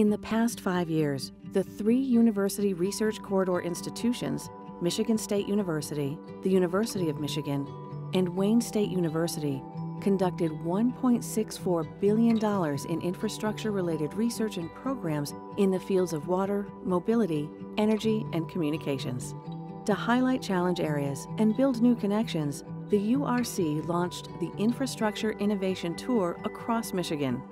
In the past five years, the three university research corridor institutions, Michigan State University, the University of Michigan, and Wayne State University, conducted $1.64 billion in infrastructure related research and programs in the fields of water, mobility, energy, and communications. To highlight challenge areas and build new connections, the URC launched the Infrastructure Innovation Tour across Michigan.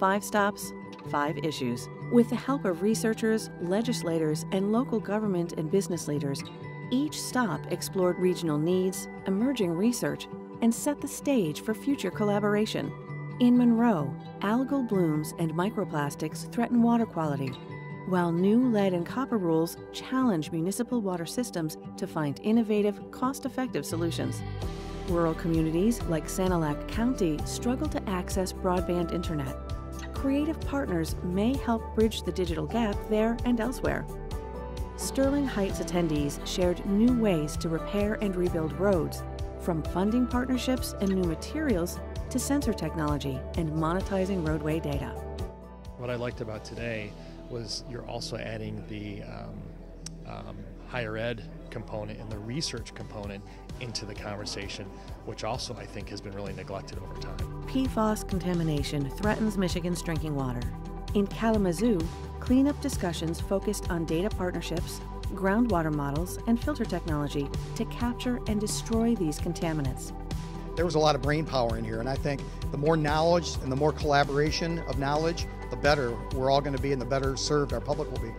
Five stops, five issues. With the help of researchers, legislators, and local government and business leaders, each stop explored regional needs, emerging research, and set the stage for future collaboration. In Monroe, algal blooms and microplastics threaten water quality, while new lead and copper rules challenge municipal water systems to find innovative, cost effective solutions. Rural communities like Sanilac County struggle to access broadband internet. Creative partners may help bridge the digital gap there and elsewhere. Sterling Heights attendees shared new ways to repair and rebuild roads, from funding partnerships and new materials to sensor technology and monetizing roadway data. What I liked about today was you're also adding the um, um, higher ed component and the research component into the conversation, which also I think has been really neglected over time. PFAS contamination threatens Michigan's drinking water. In Kalamazoo, cleanup discussions focused on data partnerships, groundwater models, and filter technology to capture and destroy these contaminants. There was a lot of brain power in here, and I think the more knowledge and the more collaboration of knowledge, the better we're all going to be and the better served our public will be.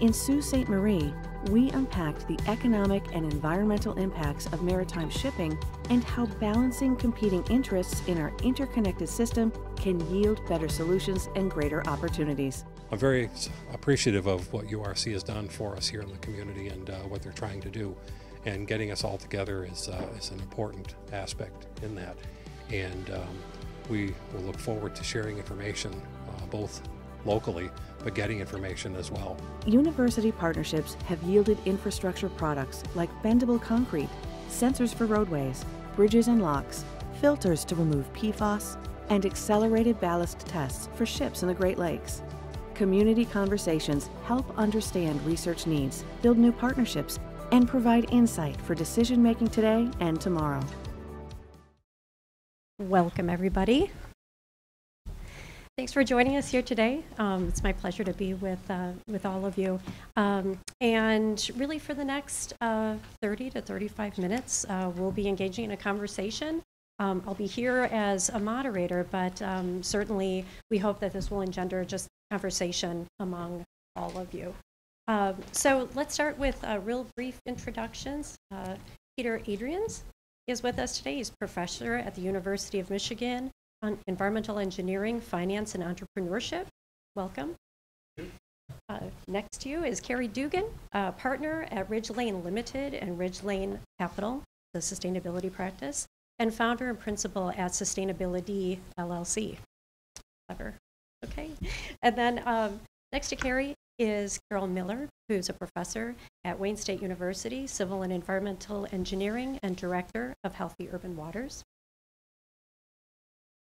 In Sault Ste. Marie, we unpacked the economic and environmental impacts of maritime shipping and how balancing competing interests in our interconnected system can yield better solutions and greater opportunities. I'm very appreciative of what URC has done for us here in the community and uh, what they're trying to do. And getting us all together is, uh, is an important aspect in that. And um, we will look forward to sharing information uh, both locally but getting information as well. University partnerships have yielded infrastructure products like bendable concrete, sensors for roadways, bridges and locks, filters to remove PFAS, and accelerated ballast tests for ships in the Great Lakes. Community conversations help understand research needs, build new partnerships, and provide insight for decision making today and tomorrow. Welcome, everybody. Thanks for joining us here today. Um, it's my pleasure to be with uh, with all of you. Um, and really, for the next uh, 30 to 35 minutes, uh, we'll be engaging in a conversation. Um, I'll be here as a moderator, but um, certainly we hope that this will engender just conversation among all of you. Um, so let's start with uh, real brief introductions. Uh, Peter Adriaens is with us today. He's professor at the University of Michigan environmental engineering, finance, and entrepreneurship. Welcome. Uh, next to you is Kerry Duggan, partner at Ridge Lane Limited and Ridge Lane Capital, the sustainability practice, and founder and principal at SustainabiliD LLC. Clever. Okay. And then um, next to Kerry is Carol Miller, who's a professor at Wayne State University, civil and environmental engineering, and director of Healthy Urban Waters.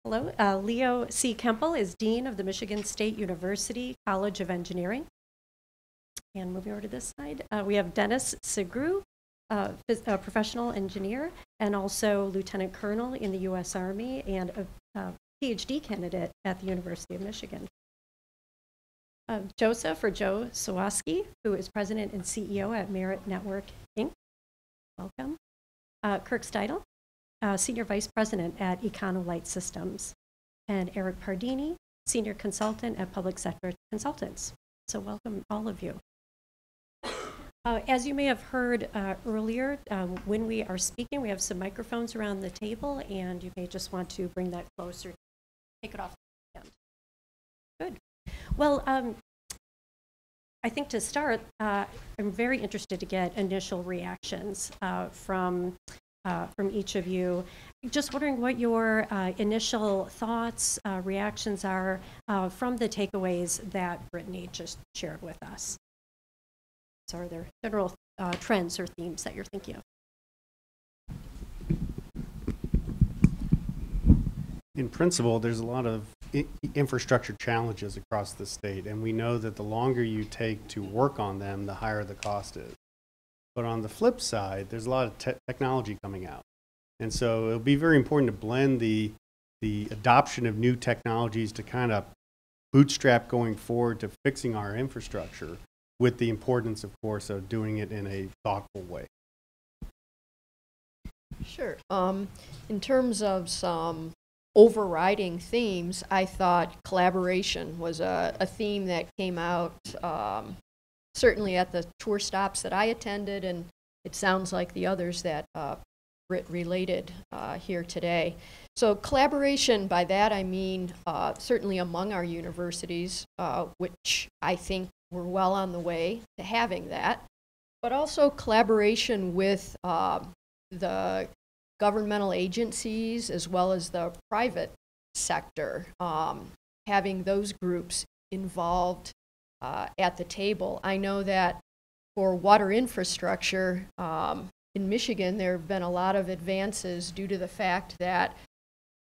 Hello, uh, Leo C. Kempel is Dean of the Michigan State University College of Engineering. And moving over to this side, uh, we have Dennis Sigru, uh, a professional engineer and also lieutenant colonel in the U.S. Army and a, a PhD candidate at the University of Michigan. Uh, Joseph or Joe Sawasky, who is president and CEO at Merit Network Inc. Welcome. Uh, Kirk Steudle, uh, Senior Vice President at Econolite Systems, and Eric Pardini, Senior Consultant at Public Sector Consultants. So welcome all of you. Uh, as you may have heard uh, earlier, um, when we are speaking, we have some microphones around the table, and you may just want to bring that closer. Take it off. Good. Well, um, I think to start, uh, I'm very interested to get initial reactions uh, from uh, from each of you. Just wondering what your uh, initial thoughts, uh, reactions are uh, from the takeaways that Brittany just shared with us. So, are there general uh, trends or themes that you're thinking of? In principle, there's a lot of infrastructure challenges across the state, and we know that the longer you take to work on them, the higher the cost is. But on the flip side, there's a lot of te- technology coming out. And so it'll be very important to blend the, the adoption of new technologies to kind of bootstrap going forward to fixing our infrastructure with the importance, of course, of doing it in a thoughtful way. Sure. Um, in terms of some overriding themes, I thought collaboration was a, a theme that came out um, certainly at the tour stops that I attended, and it sounds like the others that uh, related uh, here today. So collaboration, by that I mean uh, certainly among our universities, uh, which I think we're well on the way to having that, but also collaboration with um, the governmental agencies as well as the private sector, um, having those groups involved uh, at the table. I know that for water infrastructure um, in Michigan, there have been a lot of advances due to the fact that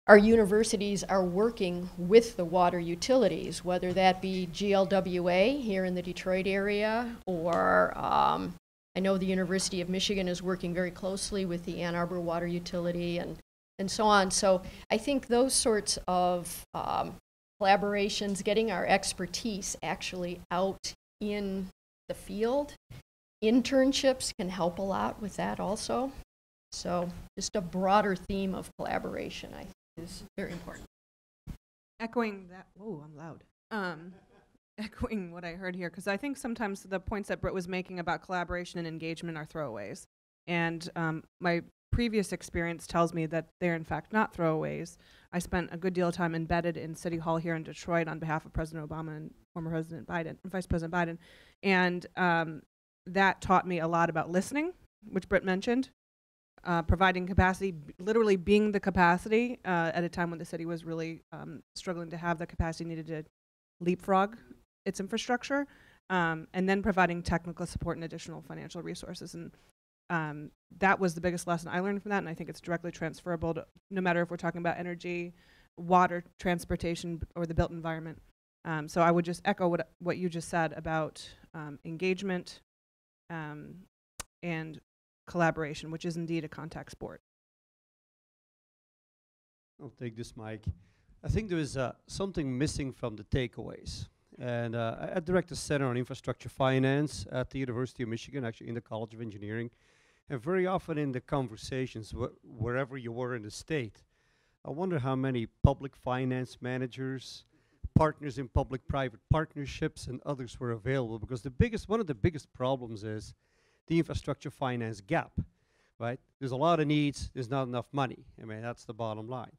our universities are working with the water utilities, whether that be GLWA here in the Detroit area or um, I know the University of Michigan is working very closely with the Ann Arbor Water Utility and, and so on. So I think those sorts of um, collaborations, getting our expertise actually out in the field, internships can help a lot with that also. So just a broader theme of collaboration, I think, is very important. echoing that whoa i'm loud um, echoing what i heard here because i think sometimes the points that britt was making about collaboration and engagement are throwaways and um, my previous experience tells me that they're in fact not throwaways i spent a good deal of time embedded in city hall here in detroit on behalf of president obama and former president biden vice president biden and um, that taught me a lot about listening which britt mentioned uh, providing capacity, literally being the capacity uh, at a time when the city was really um, struggling to have the capacity needed to leapfrog its infrastructure, um, and then providing technical support and additional financial resources. And um, that was the biggest lesson I learned from that, and I think it's directly transferable to no matter if we're talking about energy, water, transportation, or the built environment. Um, so I would just echo what what you just said about um, engagement um, and collaboration, which is indeed a contact sport. I'll take this mic. I think there is uh, something missing from the takeaways. And uh, I direct a center on infrastructure finance at the University of Michigan, actually in the College of Engineering. And very often in the conversations, wh- wherever you were in the state, I wonder how many public finance managers, partners in public-private partnerships, and others were available. Because the biggest, one of the biggest problems is the infrastructure finance gap, right? There's a lot of needs, there's not enough money. I mean, that's the bottom line.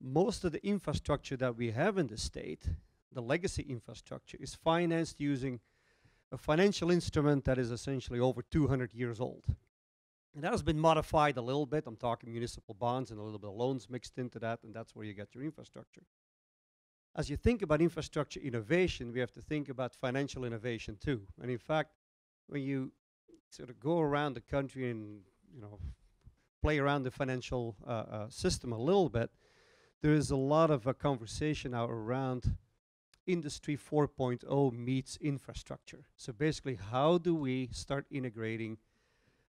Most of the infrastructure that we have in the state, the legacy infrastructure, is financed using a financial instrument that is essentially over 200 years old. And that has been modified a little bit. I'm talking municipal bonds and a little bit of loans mixed into that, and that's where you get your infrastructure. As you think about infrastructure innovation, we have to think about financial innovation too. And in fact, when you sort of go around the country and you know play around the financial uh, uh, system a little bit, there is a lot of uh, conversation now around industry 4.0 meets infrastructure. So basically, how do we start integrating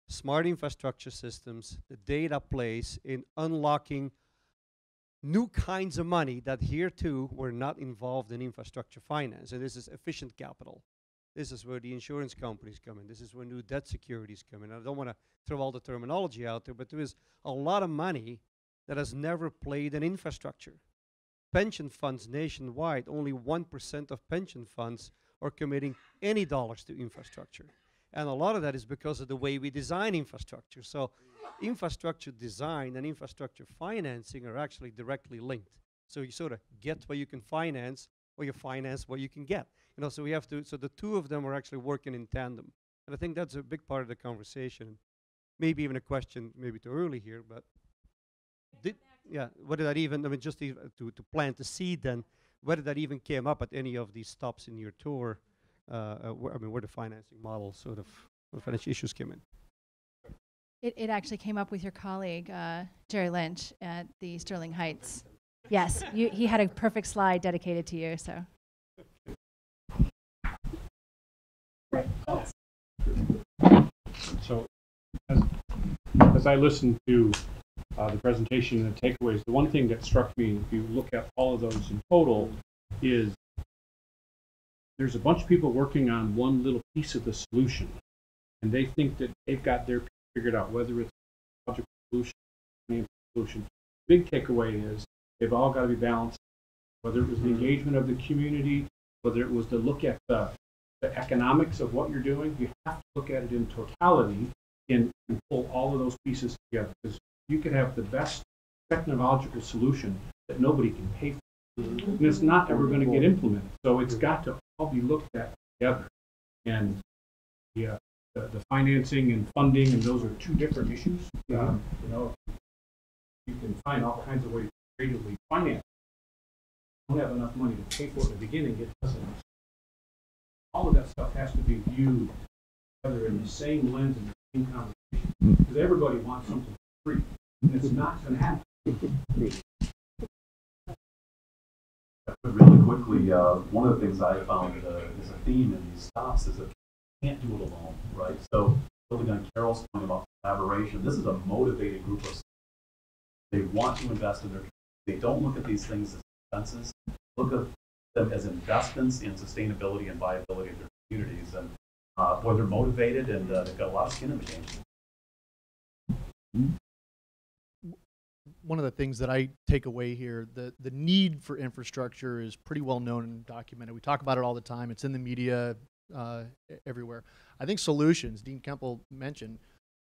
smart infrastructure systems, the data plays in unlocking new kinds of money that here too were not involved in infrastructure finance. And this is efficient capital. This is where the insurance companies come in. This is where new debt securities come in. I don't want to throw all the terminology out there, but there is a lot of money that has never played in infrastructure. Pension funds nationwide, only 1% of pension funds are committing any dollars to infrastructure. And a lot of that is because of the way we design infrastructure. So, infrastructure design and infrastructure financing are actually directly linked. So, you sort of get what you can finance, or you finance what you can get. You know, so we have to, so the two of them are actually working in tandem. And I think that's a big part of the conversation. Maybe even a question, maybe too early here, but did, yeah, whether that even, I mean, just to, to plant the seed then, whether that even came up at any of these stops in your tour, uh, uh, where, I mean, where the financing model sort of, where financial issues came in. It, it actually came up with your colleague, uh, Jerry Lynch, at the Sterling Heights. Yes, you, he had a perfect slide dedicated to you. So. So, as, as I listened to uh, the presentation and the takeaways, the one thing that struck me, if you look at all of those in total, is there's a bunch of people working on one little piece of the solution, and they think that they've got their figured out, whether it's a logical solution, solution. Big takeaway is they've all got to be balanced, whether it was the mm-hmm. engagement of the community, whether it was to look at the, the economics of what you're doing, you have to look at it in totality and, and pull all of those pieces together. Because you could have the best technological solution that nobody can pay for. Mm-hmm. And it's not ever going to get mm-hmm. implemented. So it's got to all be looked at together. And the, uh, the, the financing and funding, and those are two different issues. Um, you know, you can find all kinds of ways to creatively finance. You Don't have enough money to pay for it at the beginning, it doesn't. All of that stuff has to be viewed together in the same lens and the same conversation. Because everybody wants something free, and it's not going to happen. Really quickly, uh, one of the things I found uh, is a theme in these stops is that you can't do it alone, right? So building on Carol's point about collaboration, this is a motivated group of they want to invest in their they don't look at these things as expenses, look at them as investments in sustainability and viability of their communities. And uh, boy, they're motivated and uh, they've got a lot of skin in the game one of the things that I take away here, the, the need for infrastructure is pretty well known and documented. We talk about it all the time. It's in the media uh, everywhere. I think solutions, Dean Kempel mentioned,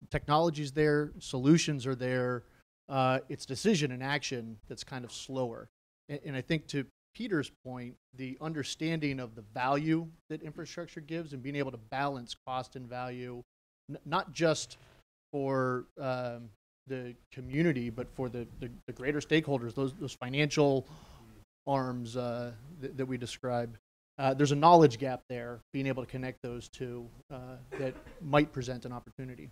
technology's there, solutions are there. Uh, it's decision and action that's kind of slower. And, and I think to Peter's point, the understanding of the value that infrastructure gives and being able to balance cost and value, not just for um, the community, but for the, the, the greater stakeholders, those, those financial arms uh, th- that we describe. Uh, there's a knowledge gap there, being able to connect those two uh, that might present an opportunity.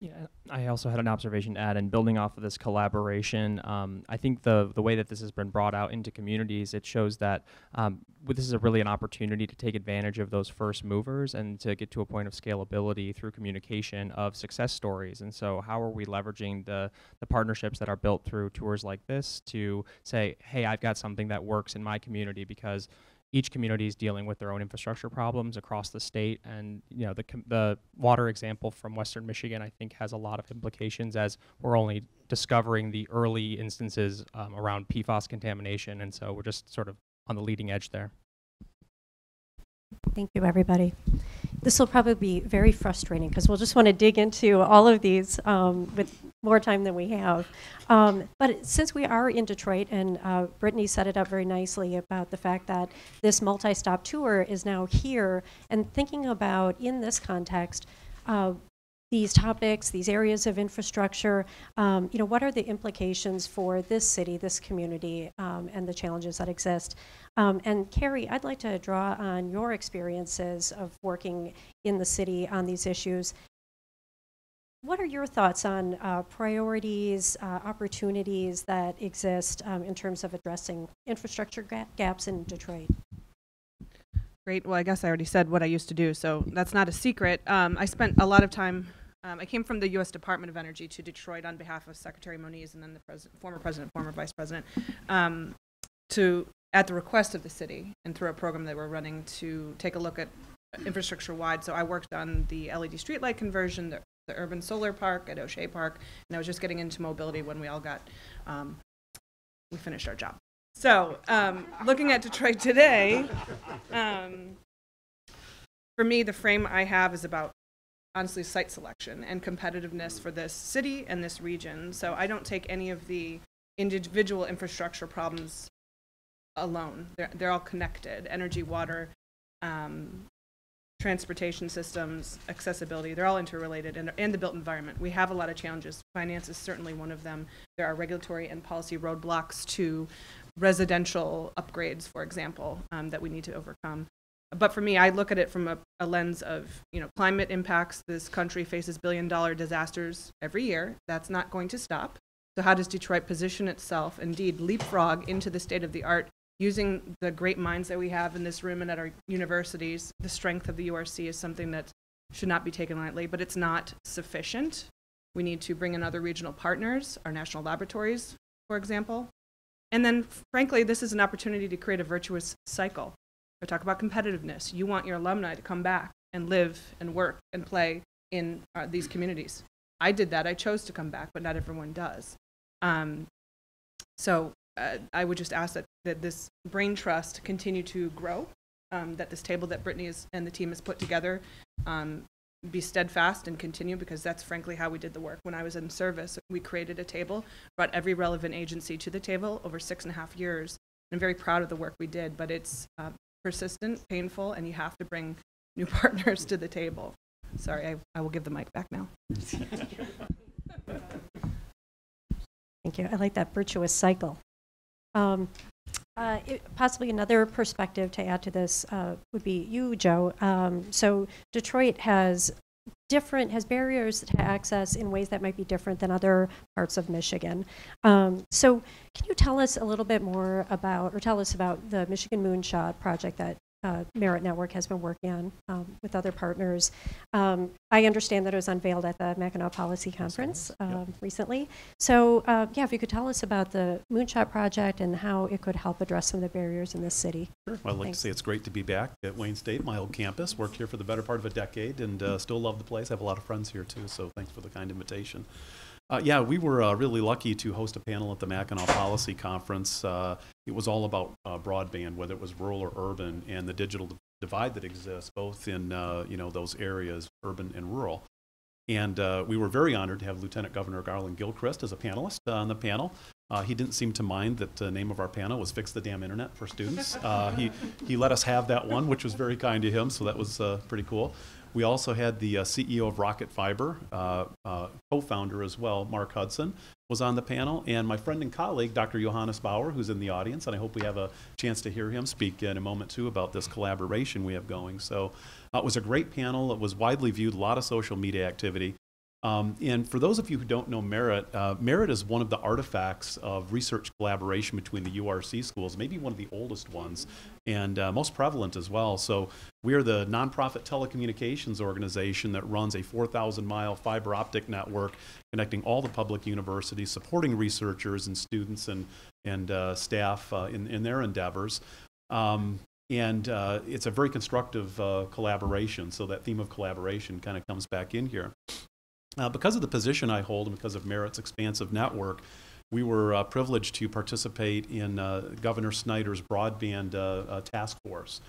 Yeah, I also had an observation to add, and building off of this collaboration, um, I think the the way that this has been brought out into communities, it shows that um, this is a really an opportunity to take advantage of those first movers and to get to a point of scalability through communication of success stories. And so, how are we leveraging the the partnerships that are built through tours like this to say, hey, I've got something that works in my community because each community is dealing with their own infrastructure problems across the state. And you know the the water example from western michigan i think has a lot of implications as we're only discovering the early instances um, around pfas contamination. And so we're just sort of on the leading edge there. Thank you everybody. This will probably be very frustrating because we'll just want to dig into all of these um, with more time than we have. Um, but since we are in Detroit, and uh, Brittany set it up very nicely about the fact that this multi stop tour is now here, and thinking about in this context, uh, these topics, these areas of infrastructure, um, you know, what are the implications for this city, this community, um, and the challenges that exist? Um, and Kerry, I'd like to draw on your experiences of working in the city on these issues what are your thoughts on uh, priorities, uh, opportunities that exist um, in terms of addressing infrastructure ga- gaps in Detroit? Great. Well, I guess I already said what I used to do, so that's not a secret. Um, I spent a lot of time. Um, I came from the U.S. Department of Energy to Detroit on behalf of Secretary Moniz and then the pres- former president, former vice president, um, to at the request of the city and through a program that we're running to take a look at infrastructure wide. So I worked on the LED streetlight conversion, the the urban solar park at O'Shea Park, and I was just getting into mobility when we all got, um, we finished our job. So, um, looking at Detroit today, um, for me, the frame I have is about honestly site selection and competitiveness for this city and this region. So, I don't take any of the individual infrastructure problems alone. They're, they're all connected energy, water, um, transportation systems, accessibility, they're all interrelated, and, and the built environment. We have a lot of challenges. Finance is certainly one of them. There are regulatory and policy roadblocks to residential upgrades, for example, um, that we need to overcome. But for me, I look at it from a, a lens of, you know, climate impacts. This country faces billion dollar disasters every year. That's not going to stop. So how does Detroit position itself, indeed leapfrog into the state of the art, using the great minds that we have in this room and at our universities? The strength of the URC is something that should not be taken lightly, but it's not sufficient. We need to bring in other regional partners, our national laboratories, for example. And then, frankly, this is an opportunity to create a virtuous cycle. I talk about competitiveness. You want your alumni to come back and live and work and play in uh, these communities. I did that. I chose to come back, but not everyone does. Um, so uh, I would just ask that, that this brain trust continue to grow, um, that this table that Brittany is, and the team has put together um, be steadfast and continue because that's frankly how we did the work. When I was in service, we created a table, brought every relevant agency to the table over six and a half years. I'm very proud of the work we did, but it's uh, persistent, painful, and you have to bring new partners to the table. Sorry, I, I will give the mic back now. Thank you. I like that virtuous cycle. Um, uh, it, possibly another perspective to add to this uh, would be you, Joe. Um, so Detroit has different has barriers to access in ways that might be different than other parts of Michigan. Um, so can you tell us a little bit more about, or tell us about the Michigan Moonshot project that uh, Merit Network has been working on um, with other partners. Um, I understand that it was unveiled at the Mackinac Policy Conference um, yep. recently. So, uh, yeah, if you could tell us about the Moonshot Project and how it could help address some of the barriers in this city. Sure. Well, I'd like Thanks. to say it's great to be back at Wayne State, my old campus. Worked here for the better part of a decade and uh, still love the place. I have a lot of friends here, too, so thanks for the kind invitation. Uh, yeah, we were uh, really lucky to host a panel at the Mackinac Policy Conference. Uh, it was all about uh, broadband, whether it was rural or urban, and the digital divide that exists both in uh, you know those areas, urban and rural. And uh, we were very honored to have Lieutenant Governor Garland Gilchrist as a panelist on the panel. he didn't seem to mind that the name of our panel was "Fix the Damn Internet for Students." he he let us have that one, which was very kind to him. So that was pretty cool. We also had the uh, CEO of Rocket Fiber, uh, uh, co-founder as well, Mark Hudson, was on the panel, and my friend and colleague, Dr. Johannes Bauer, who's in the audience, and I hope we have a chance to hear him speak in a moment too about this collaboration we have going. So uh, it was a great panel. It was widely viewed, a lot of social media activity. Um, and for those of you who don't know Merit, uh, Merit is one of the artifacts of research collaboration between the URC schools, maybe one of the oldest ones, and uh, most prevalent as well. So we are the nonprofit telecommunications organization that runs a 4,000 mile fiber optic network connecting all the public universities, supporting researchers and students and, and uh, staff uh, in, in their endeavors. Um, and uh, it's a very constructive uh, collaboration, so that theme of collaboration kind of comes back in here. Uh, because of the position I hold and because of Merit's expansive network, we were uh, privileged to participate in uh, Governor Snyder's broadband uh, uh, task force.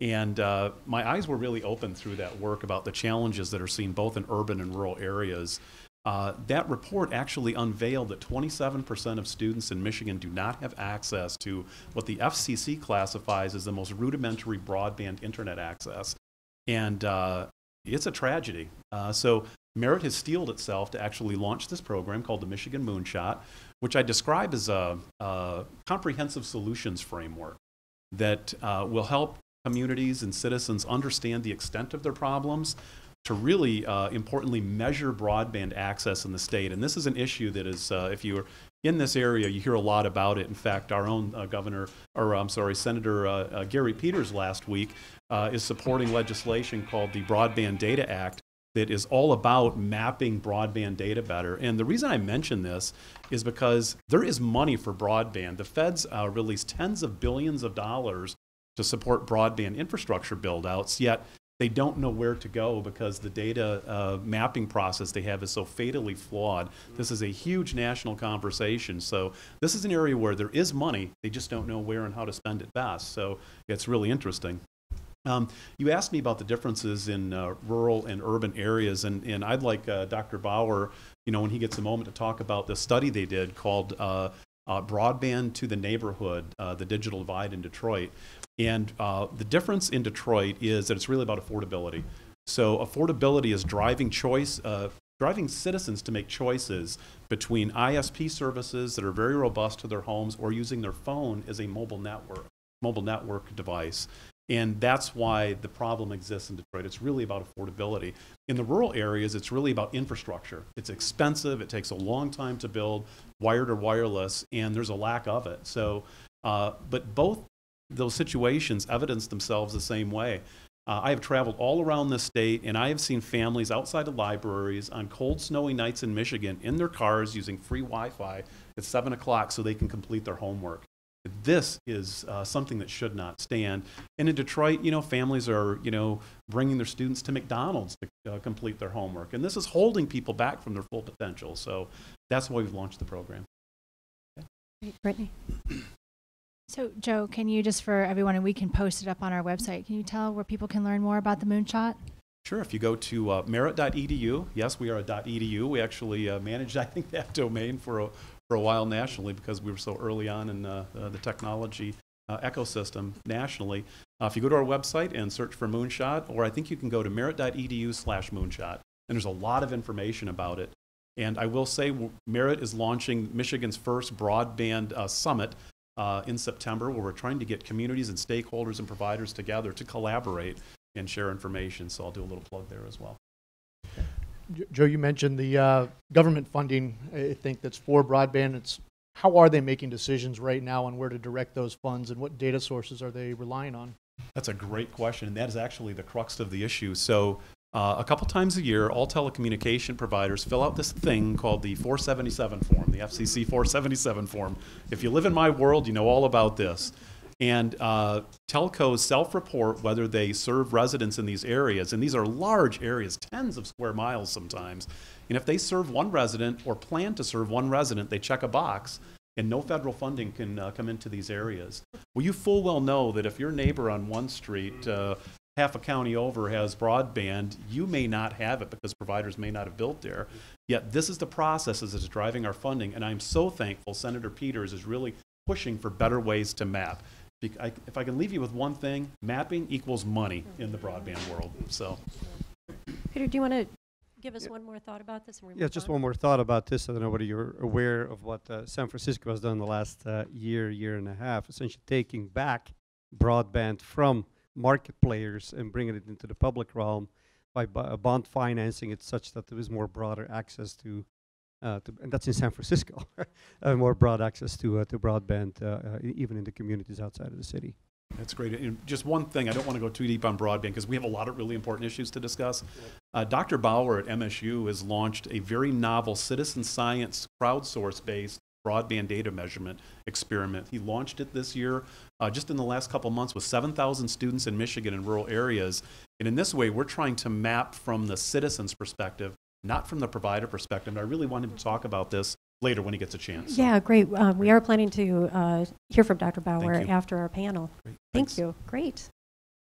And uh, my eyes were really open through that work about the challenges that are seen both in urban and rural areas. that report actually unveiled that 27% of students in Michigan do not have access to what the FCC classifies as the most rudimentary broadband internet access. And it's a tragedy. so Merit has steeled itself to actually launch this program called the Michigan Moonshot, which I describe as a, a comprehensive solutions framework that uh, will help communities and citizens understand the extent of their problems to really uh, importantly measure broadband access in the state. And this is an issue that is, uh, if you're in this area, you hear a lot about it. In fact, our own uh, governor, or I'm sorry, Senator uh, uh, Gary Peters last week is supporting legislation called the Broadband Data Act, that is all about mapping broadband data better. And the reason I mention this is because there is money for broadband. The feds uh, released tens of billions of dollars to support broadband infrastructure buildouts, yet they don't know where to go because the data uh, mapping process they have is so fatally flawed. This is a huge national conversation. So this is an area where there is money, they just don't know where and how to spend it best. So it's really interesting. Um, you asked me about the differences in uh, rural and urban areas, and, and I'd like uh, Dr. Bauer, you know, when he gets a moment to talk about the study they did called uh, uh Broadband to the Neighborhood, uh, the Digital Divide in Detroit. And uh, the difference in Detroit is that it's really about affordability. So affordability is driving choice, driving citizens to make choices between ISP services that are very robust to their homes or using their phone as a mobile network, mobile network device. And that's why the problem exists in Detroit. It's really about affordability. In the rural areas, it's really about infrastructure. It's expensive, it takes a long time to build, wired or wireless, and there's a lack of it. So, uh, but both those situations evidence themselves the same way. Uh, I have traveled all around the state, and I have seen families outside of libraries on cold, snowy nights in Michigan in their cars using free Wi Fi at 7 o'clock so they can complete their homework. This is uh, something that should not stand. And in Detroit, you know, families are, you know, bringing their students to McDonald's to uh, complete their homework. And this is holding people back from their full potential. So that's why we've launched the program. Great. Brittany. So, Joe, can you just for everyone, and we can post it up on our website, can you tell where people can learn more about the moonshot? Sure. If you go to uh, merit.edu, yes, we are a .edu. We actually uh, managed, I think, that domain for a, for a while nationally because we were so early on in uh, uh the technology uh, ecosystem nationally. Uh, if you go to our website and search for Moonshot, or I think you can go to merit.edu slash moonshot, and there's a lot of information about it. And I will say, Merit is launching Michigan's first broadband summit uh, in September where we're trying to get communities and stakeholders and providers together to collaborate and share information. So I'll do a little plug there as well. Joe, you mentioned the uh, government funding. I think that's for broadband. It's how are they making decisions right now on where to direct those funds, and what data sources are they relying on? That's a great question, and that is actually the crux of the issue. So uh, a couple times a year, all telecommunication providers fill out this thing called the 477 form, the FCC 477 form. If you live in my world, you know all about this. And uh, telcos self report whether they serve residents in these areas. And these are large areas, tens of square miles sometimes. And if they serve one resident or plan to serve one resident, they check a box and no federal funding can uh, come into these areas. Well, you full well know that if your neighbor on one street uh, half a county over has broadband, you may not have it because providers may not have built there. Yet this is the process that is driving our funding, and I'm so thankful Senator Peters is really pushing for better ways to map. If I can leave you with one thing, mapping equals money in the broadband world. So, Peter, do you want to give us yeah. one more thought about this? yeah, just on? one more thought about this. I don't know whether you're aware of what uh, San Francisco has done the last uh, year, year and a half, essentially taking back broadband from market players and bringing it into the public realm by uh, bond financing it such that there is more broader access to, uh, to and that's in San Francisco, uh, more broad access to uh, to broadband uh, uh, even in the communities outside of the city. That's great. And just one thing, I don't want to go too deep on broadband because we have a lot of really important issues to discuss. Dr. Bauer at MSU has launched a very novel citizen science crowdsource based broadband data measurement experiment. He launched it this year, uh, just in the last couple months, with 7,000 students in Michigan in rural areas. And in this way, we're trying to map from the citizen's perspective, not from the provider perspective. And I really want him to talk about this later when he gets a chance. So. Yeah, great. Uh, we are planning to uh, hear from Dr. Bauer after our panel. Great. Thank Thanks. you. Great.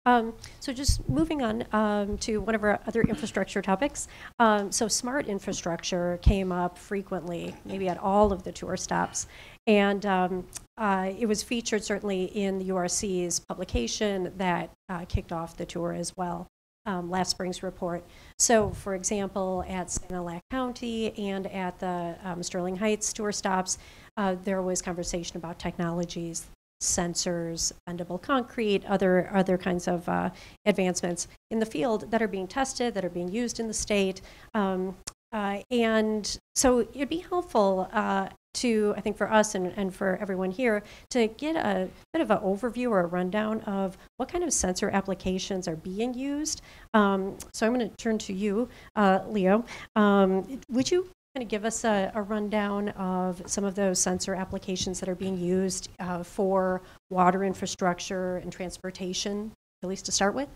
Um, so just moving on um, to one of our other infrastructure topics. Um, so smart infrastructure came up frequently, maybe at all of the tour stops. And um, uh, it was featured certainly in the URC's publication that uh, kicked off the tour as well. Um, last spring's report. So, for example, at Santa Stanislaus County and at the um, Sterling Heights tour stops, uh, there was conversation about technologies sensors, bendable concrete, other other kinds of uh, advancements in the field that are being tested, that are being used in the state. Um, uh, and so it'd be helpful uh, to, I think, for us and, and for everyone here to get a bit of an overview or a rundown of what kind of sensor applications are being used. Um, so I'm going to turn to you, uh, Leo. Um, would you kind of give us a, a, rundown of some of those sensor applications that are being used uh, for water infrastructure and transportation, at least to start with?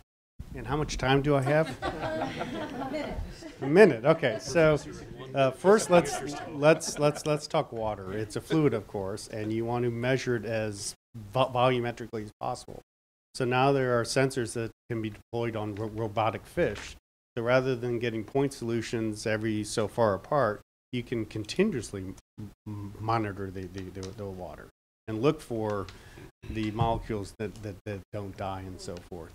And how much time do I have? a minute. A minute. Okay. So uh, first, let's let's let's let's talk water. It's a fluid, of course, and you want to measure it as vo- volumetrically as possible. So now there are sensors that can be deployed on ro- robotic fish. So rather than getting point solutions every so far apart, you can continuously monitor the, the, the, the, water and look for the molecules that, that, that don't die and so forth.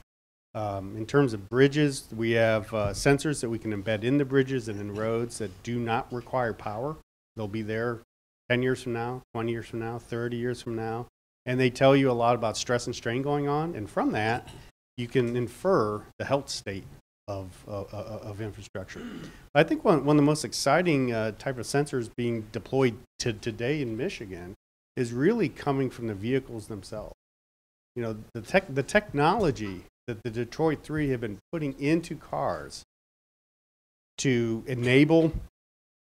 Um, in terms of bridges, we have uh, sensors that we can embed in the bridges and in roads that do not require power. They'll be there 10 years from now, 20 years from now, 30 years from now. And they tell you a lot about stress and strain going on. And from that, you can infer the health state of, uh, uh, of infrastructure. I think one, one of the most exciting uh, type of sensors being deployed to today in Michigan is really coming from the vehicles themselves. You know, the, tech, the technology that the Detroit 3 have been putting into cars to enable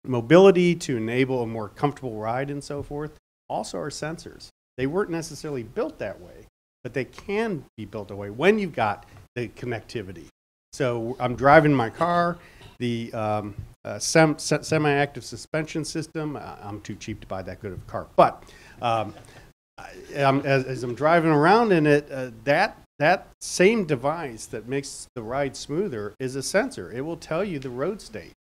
mobility, to enable a more comfortable ride and so forth, also are sensors. They weren't necessarily built that way, but they can be built that way when you've got the connectivity. So I'm driving my car, the um, uh, sem- se- semi-active suspension system. Uh, I'm too cheap to buy that good of a car, but um, I, as, as, I'm driving around in it, uh, that that same device that makes the ride smoother is a sensor. It will tell you the road state.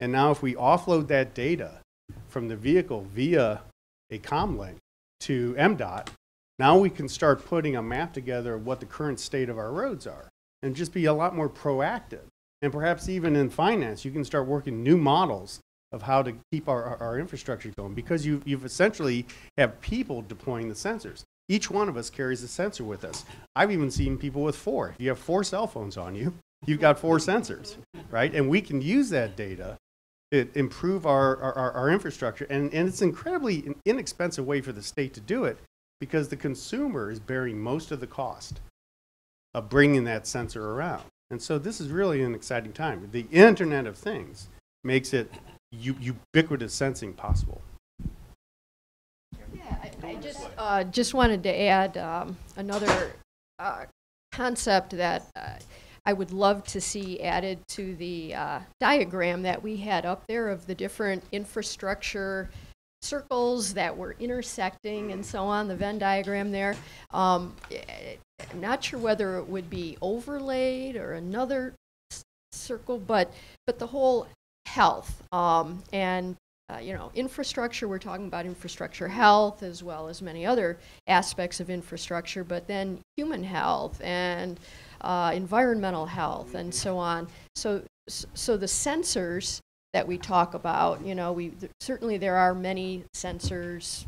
And now, if we offload that data from the vehicle via a comlink to MDOT, now we can start putting a map together of what the current state of our roads are and just be a lot more proactive. And perhaps even in finance, you can start working new models of how to keep our, our, infrastructure going because you, you've essentially have people deploying the sensors. Each one of us carries a sensor with us. I've even seen people with four. If you have four cell phones on you, you've got four sensors, right? And we can use that data to improve our, our, our infrastructure. And, and it's incredibly inexpensive way for the state to do it because the consumer is bearing most of the cost of bringing that sensor around. And so this is really an exciting time. The Internet of Things makes it ubiquitous sensing possible. Uh, just wanted to add um, another uh, concept that uh, I would love to see added to the uh, diagram that we had up there of the different infrastructure circles that were intersecting and so on, the Venn diagram there. Um, I'm not sure whether it would be overlaid or another circle, but but the whole health um, and uh, you know infrastructure. We're talking about infrastructure health as well as many other aspects of infrastructure, but then human health and uh, environmental health and so on. So so the sensors that we talk about, you know, we th certainly there are many sensors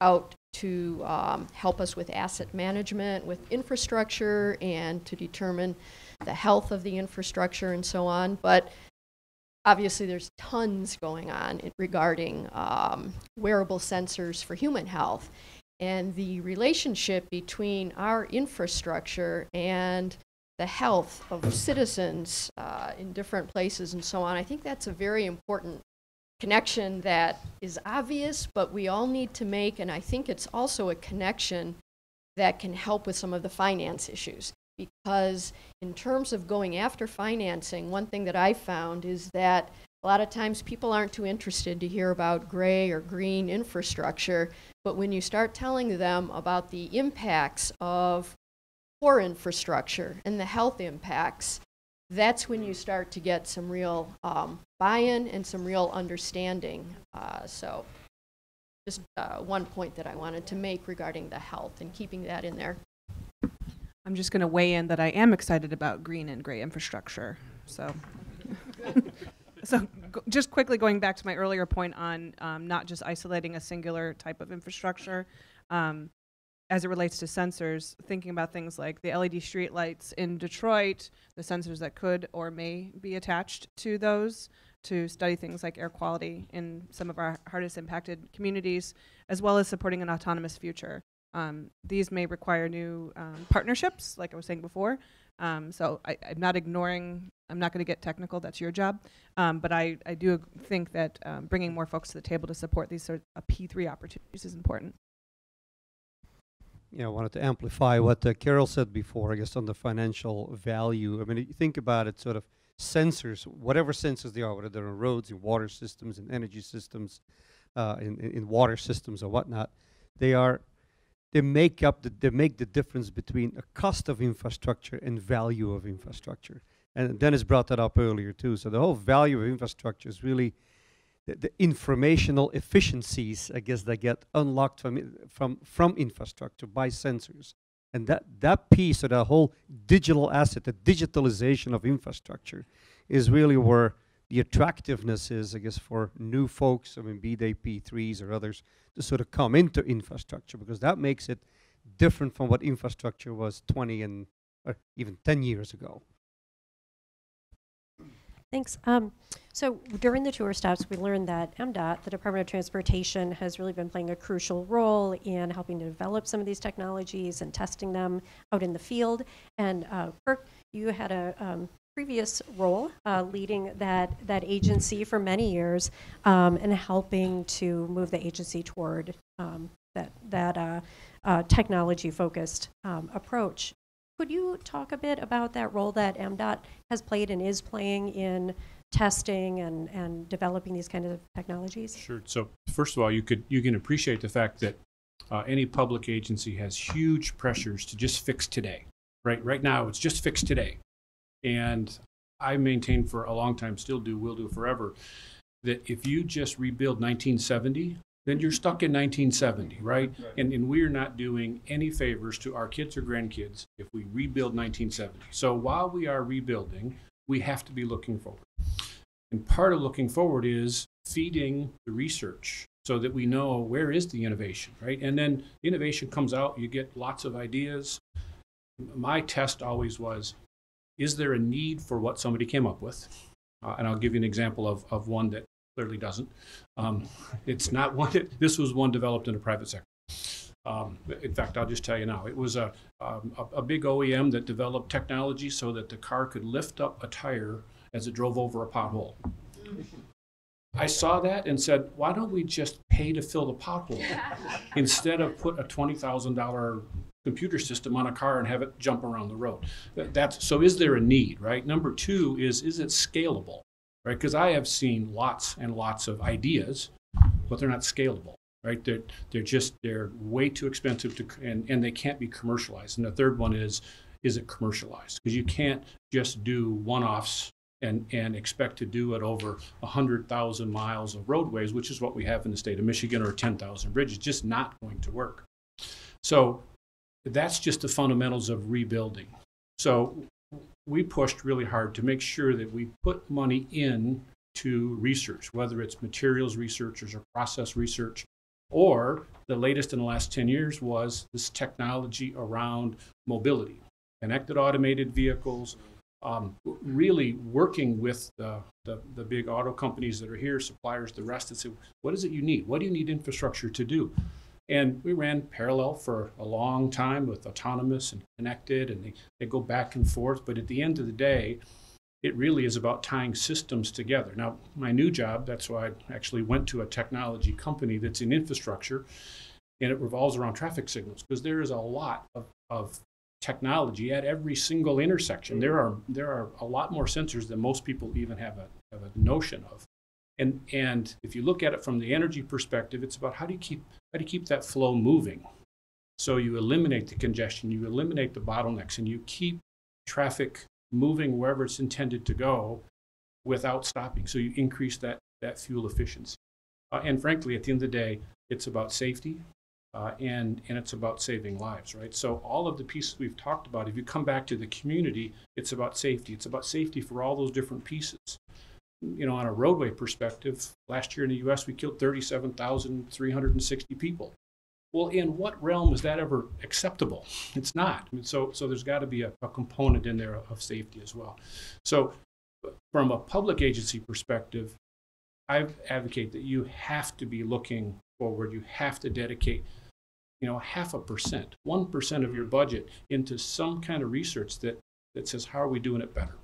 out to um, help us with asset management, with infrastructure, and to determine the health of the infrastructure and so on. But obviously, there's tons going on regarding um, wearable sensors for human health. And the relationship between our infrastructure and the health of citizens uh, in different places and so on, I think that's a very important connection that is obvious, but we all need to make, and I think it's also a connection that can help with some of the finance issues. Because in terms of going after financing, one thing that I found is that a lot of times people aren't too interested to hear about gray or green infrastructure, but when you start telling them about the impacts of poor infrastructure and the health impacts, that's when you start to get some real um, buy-in and some real understanding. Uh, so just uh, one point that I wanted to make regarding the health and keeping that in there. I'm just going to weigh in that I am excited about green and gray infrastructure. So, so just quickly going back to my earlier point on um, not just isolating a singular type of infrastructure. Um, as it relates to sensors, thinking about things like the LED streetlights in Detroit, the sensors that could or may be attached to those to study things like air quality in some of our hardest impacted communities, as well as supporting an autonomous future. Um, these may require new um, partnerships, like I was saying before. Um, so I, am not ignoring, I'm not going to get technical, that's your job. Um, but I, I do think that um, bringing more folks to the table to support these sort of P3 opportunities is important you know, wanted to amplify what uh, Carol said before, I guess, on the financial value. I mean, you think about it, sort of sensors, whatever sensors they are, whether they're in roads, in water systems, in energy systems, uh, in, in water systems or whatnot, they are they make up the, they make the difference between a cost of infrastructure and value of infrastructure. And Dennis brought that up earlier too. So the whole value of infrastructure is really the, the informational efficiencies, I guess, that get unlocked from, from, from infrastructure by sensors. And that, that piece of the whole digital asset, the digitalization of infrastructure, is really where the attractiveness is, I guess, for new folks, I mean, be they P3s or others, to sort of come into infrastructure, because that makes it different from what infrastructure was 20 and or even 10 years ago. Thanks. Um, so during the tour stops, we learned that MDOT, the Department of Transportation, has really been playing a crucial role in helping to develop some of these technologies and testing them out in the field. And uh, Kirk, you had a um, previous role uh, leading that that agency for many years um, and helping to move the agency toward um, that that uh, uh, technology focused um, approach. Could you talk a bit about that role that MDOT has played and is playing in testing and, and developing these kind of technologies? Sure. So first of all, you could you can appreciate the fact that uh, any public agency has huge pressures to just fix today. Right. Right now, it's just fix today, and I maintain for a long time, still do, will do forever, that if you just rebuild 1970, then you're mm-hmm. stuck in 1970, right? And, and we're not doing any favors to our kids or grandkids if we rebuild 1970. So while we are rebuilding, we have to be looking forward. And part of looking forward is feeding the research so that we know where is the innovation, right? And then innovation comes out, you get lots of ideas. My test always was is there a need for what somebody came up with? Uh, and I'll give you an example of, of one that clearly doesn't. Um, it's not one, that, this was one developed in the private sector. Um, in fact, I'll just tell you now, it was a, um, a, a, big OEM that developed technology so that the car could lift up a tire as it drove over a pothole. I saw that and said, why don't we just pay to fill the pothole instead of put a $20,000 computer system on a car and have it jump around the road. That's so. Is there a need, right? Number two is is it scalable, right? Because I have seen lots and lots of ideas, but they're not scalable, right? They're they're just they're way too expensive to and and they can't be commercialized. And the third one is is it commercialized? Because you can't just do one-offs and, and expect to do it over 100,000 miles of roadways, which is what we have in the state of Michigan, or 10,000 bridges. Just not going to work. So that's just the fundamentals of rebuilding. So we pushed really hard to make sure that we put money in to research, whether it's materials researchers or process research, or the latest in the last 10 years was this technology around mobility, connected automated vehicles, um, really working with the, the, the, big auto companies that are here, suppliers, the rest, and say, what is it you need? What do you need infrastructure to do? And we ran parallel for a long time with autonomous and connected, and they, they go back and forth. But at the end of the day, it really is about tying systems together. Now, my new job, that's why I actually went to a technology company that's in infrastructure, and it revolves around traffic signals because there is a lot of, of technology at every single intersection. There are there are a lot more sensors than most people even have a, have a notion of. And, and if you look at it from the energy perspective, it's about how do you keep, do you keep that flow moving? So you eliminate the congestion, you eliminate the bottlenecks, and you keep traffic moving wherever it's intended to go without stopping. So you increase that, that fuel efficiency. Uh, and frankly, at the end of the day, it's about safety uh, and, and it's about saving lives, right? So all of the pieces we've talked about, if you come back to the community, it's about safety. It's about safety for all those different pieces you know, on a roadway perspective, last year in the U.S. we killed 37,360 people. Well, in what realm is that ever acceptable? It's not. I mean, so, so there's got to be a, a, component in there of safety as well. So, from a public agency perspective, I advocate that you have to be looking forward. You have to dedicate, you know, half a percent, one percent of your budget into some kind of research that that says how are we doing it better.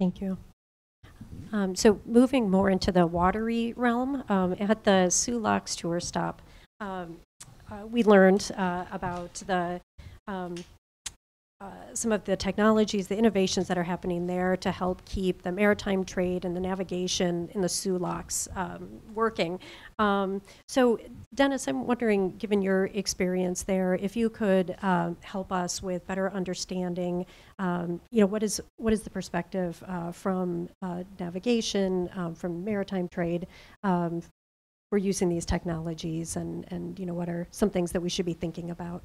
Thank you. Um, so moving more into the watery realm, um, at the Soo Locks tour stop, um, uh, we learned uh, about the um, uh, some of the technologies, the innovations that are happening there to help keep the maritime trade and the navigation in the Soo Locks um, working. Um, so, Dennis, I'm wondering, given your experience there, if you could uh, help us with better understanding, um, you know, what is what is the perspective uh, from uh, navigation, um, from maritime trade, um, for using these technologies, and and you know, what are some things that we should be thinking about?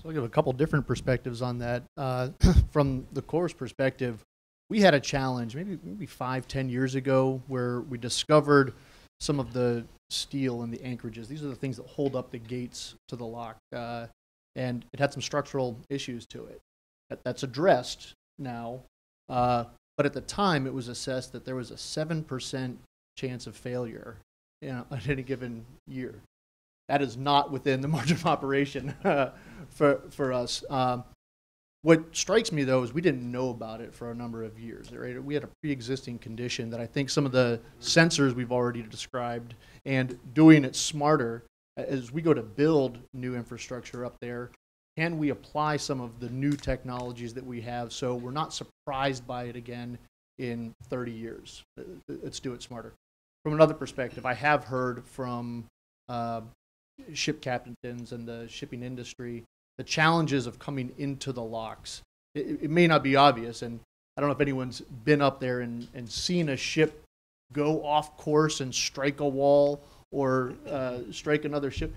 So I'll give a couple different perspectives on that. Uh, from the Corps perspective, we had a challenge maybe maybe five, ten years ago where we discovered some of the steel and the anchorages. These are the things that hold up the gates to the lock. Uh, and it had some structural issues to it. That, that's addressed now, uh, but at the time it was assessed that there was a seven percent chance of failure you know, at any given year. That is not within the margin of operation for for us. Um, what strikes me though is we didn't know about it for a number of years. Right? We had a pre-existing condition that I think some of the sensors we've already described and doing it smarter as we go to build new infrastructure up there. Can we apply some of the new technologies that we have so we're not surprised by it again in 30 years? Let's do it smarter. From another perspective, I have heard from uh, ship captains and the shipping industry the challenges of coming into the locks. It, it, may not be obvious, and I don't know if anyone's been up there and, and seen a ship go off course and strike a wall or uh, strike another ship.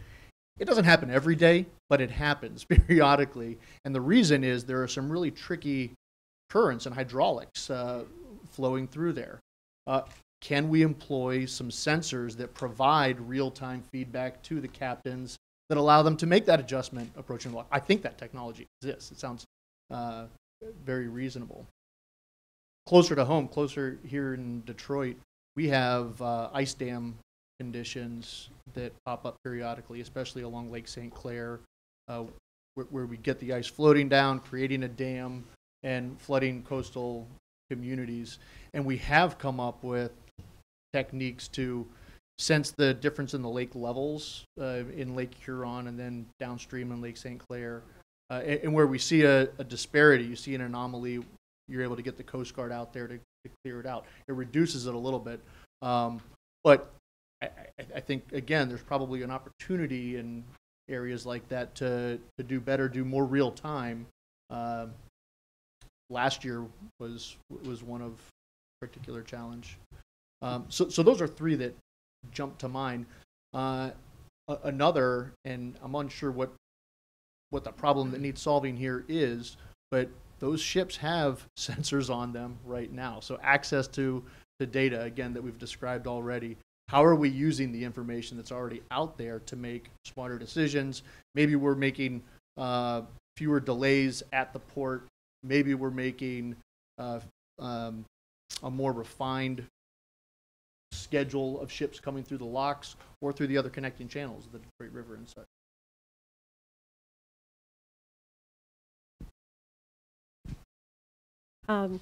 It doesn't happen every day, but it happens periodically. And the reason is there are some really tricky currents and hydraulics uh, flowing through there. Uh, can we employ some sensors that provide real time feedback to the captains that allow them to make that adjustment approaching the lock. I think that technology exists. It sounds uh, very reasonable. Closer to home, closer here in Detroit, we have uh, ice dam conditions that pop up periodically, especially along Lake St. Clair, uh, where, where we get the ice floating down, creating a dam, and flooding coastal communities. And we have come up with techniques to sense the difference in the lake levels uh, in Lake Huron and then downstream in Lake St. Clair. Uh, and, and, where we see a, a, disparity, you see an anomaly, you're able to get the Coast Guard out there to, to clear it out. It reduces it a little bit. Um, but I, I, think, again, there's probably an opportunity in areas like that to, to do better, do more real time. Uh, last year was, was one of particular challenge. Um, so, so those are three that jump to mind. Uh, another, and I'm unsure what what the problem that needs solving here is, but those ships have sensors on them right now. So access to the data again that we've described already. How are we using the information that's already out there to make smarter decisions? Maybe we're making uh, fewer delays at the port. Maybe we're making uh, um, a more refined schedule of ships coming through the locks or through the other connecting channels, of the Detroit River and such. Um,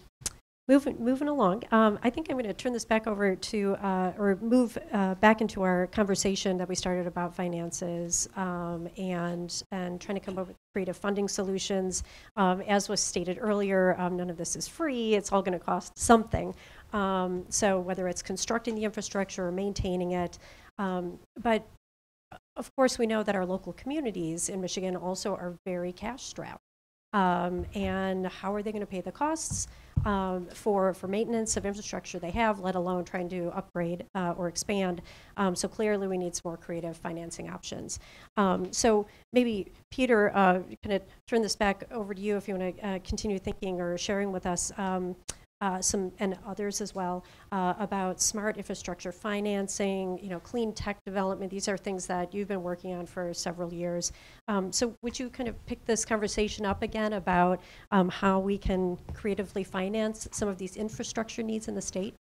moving moving along, um, I think I'm going to turn this back over to, uh, or move uh, back into our conversation that we started about finances um, and and trying to come up with creative funding solutions. Um, as was stated earlier, um, none of this is free. It's all going to cost something. Um, so whether it's constructing the infrastructure or maintaining it, um, but of course we know that our local communities in Michigan also are very cash strapped. Um, and how are they going to pay the costs um, for for maintenance of infrastructure they have, let alone trying to upgrade uh, or expand? Um, so clearly, we need some more creative financing options. Um, so maybe Peter, uh, kind of turn this back over to you if you want to uh, continue thinking or sharing with us. Uh, some and others as well uh, about smart infrastructure financing, you know, clean tech development. These are things that you've been working on for several years. Um, so would you kind of pick this conversation up again about um, how we can creatively finance some of these infrastructure needs in the state?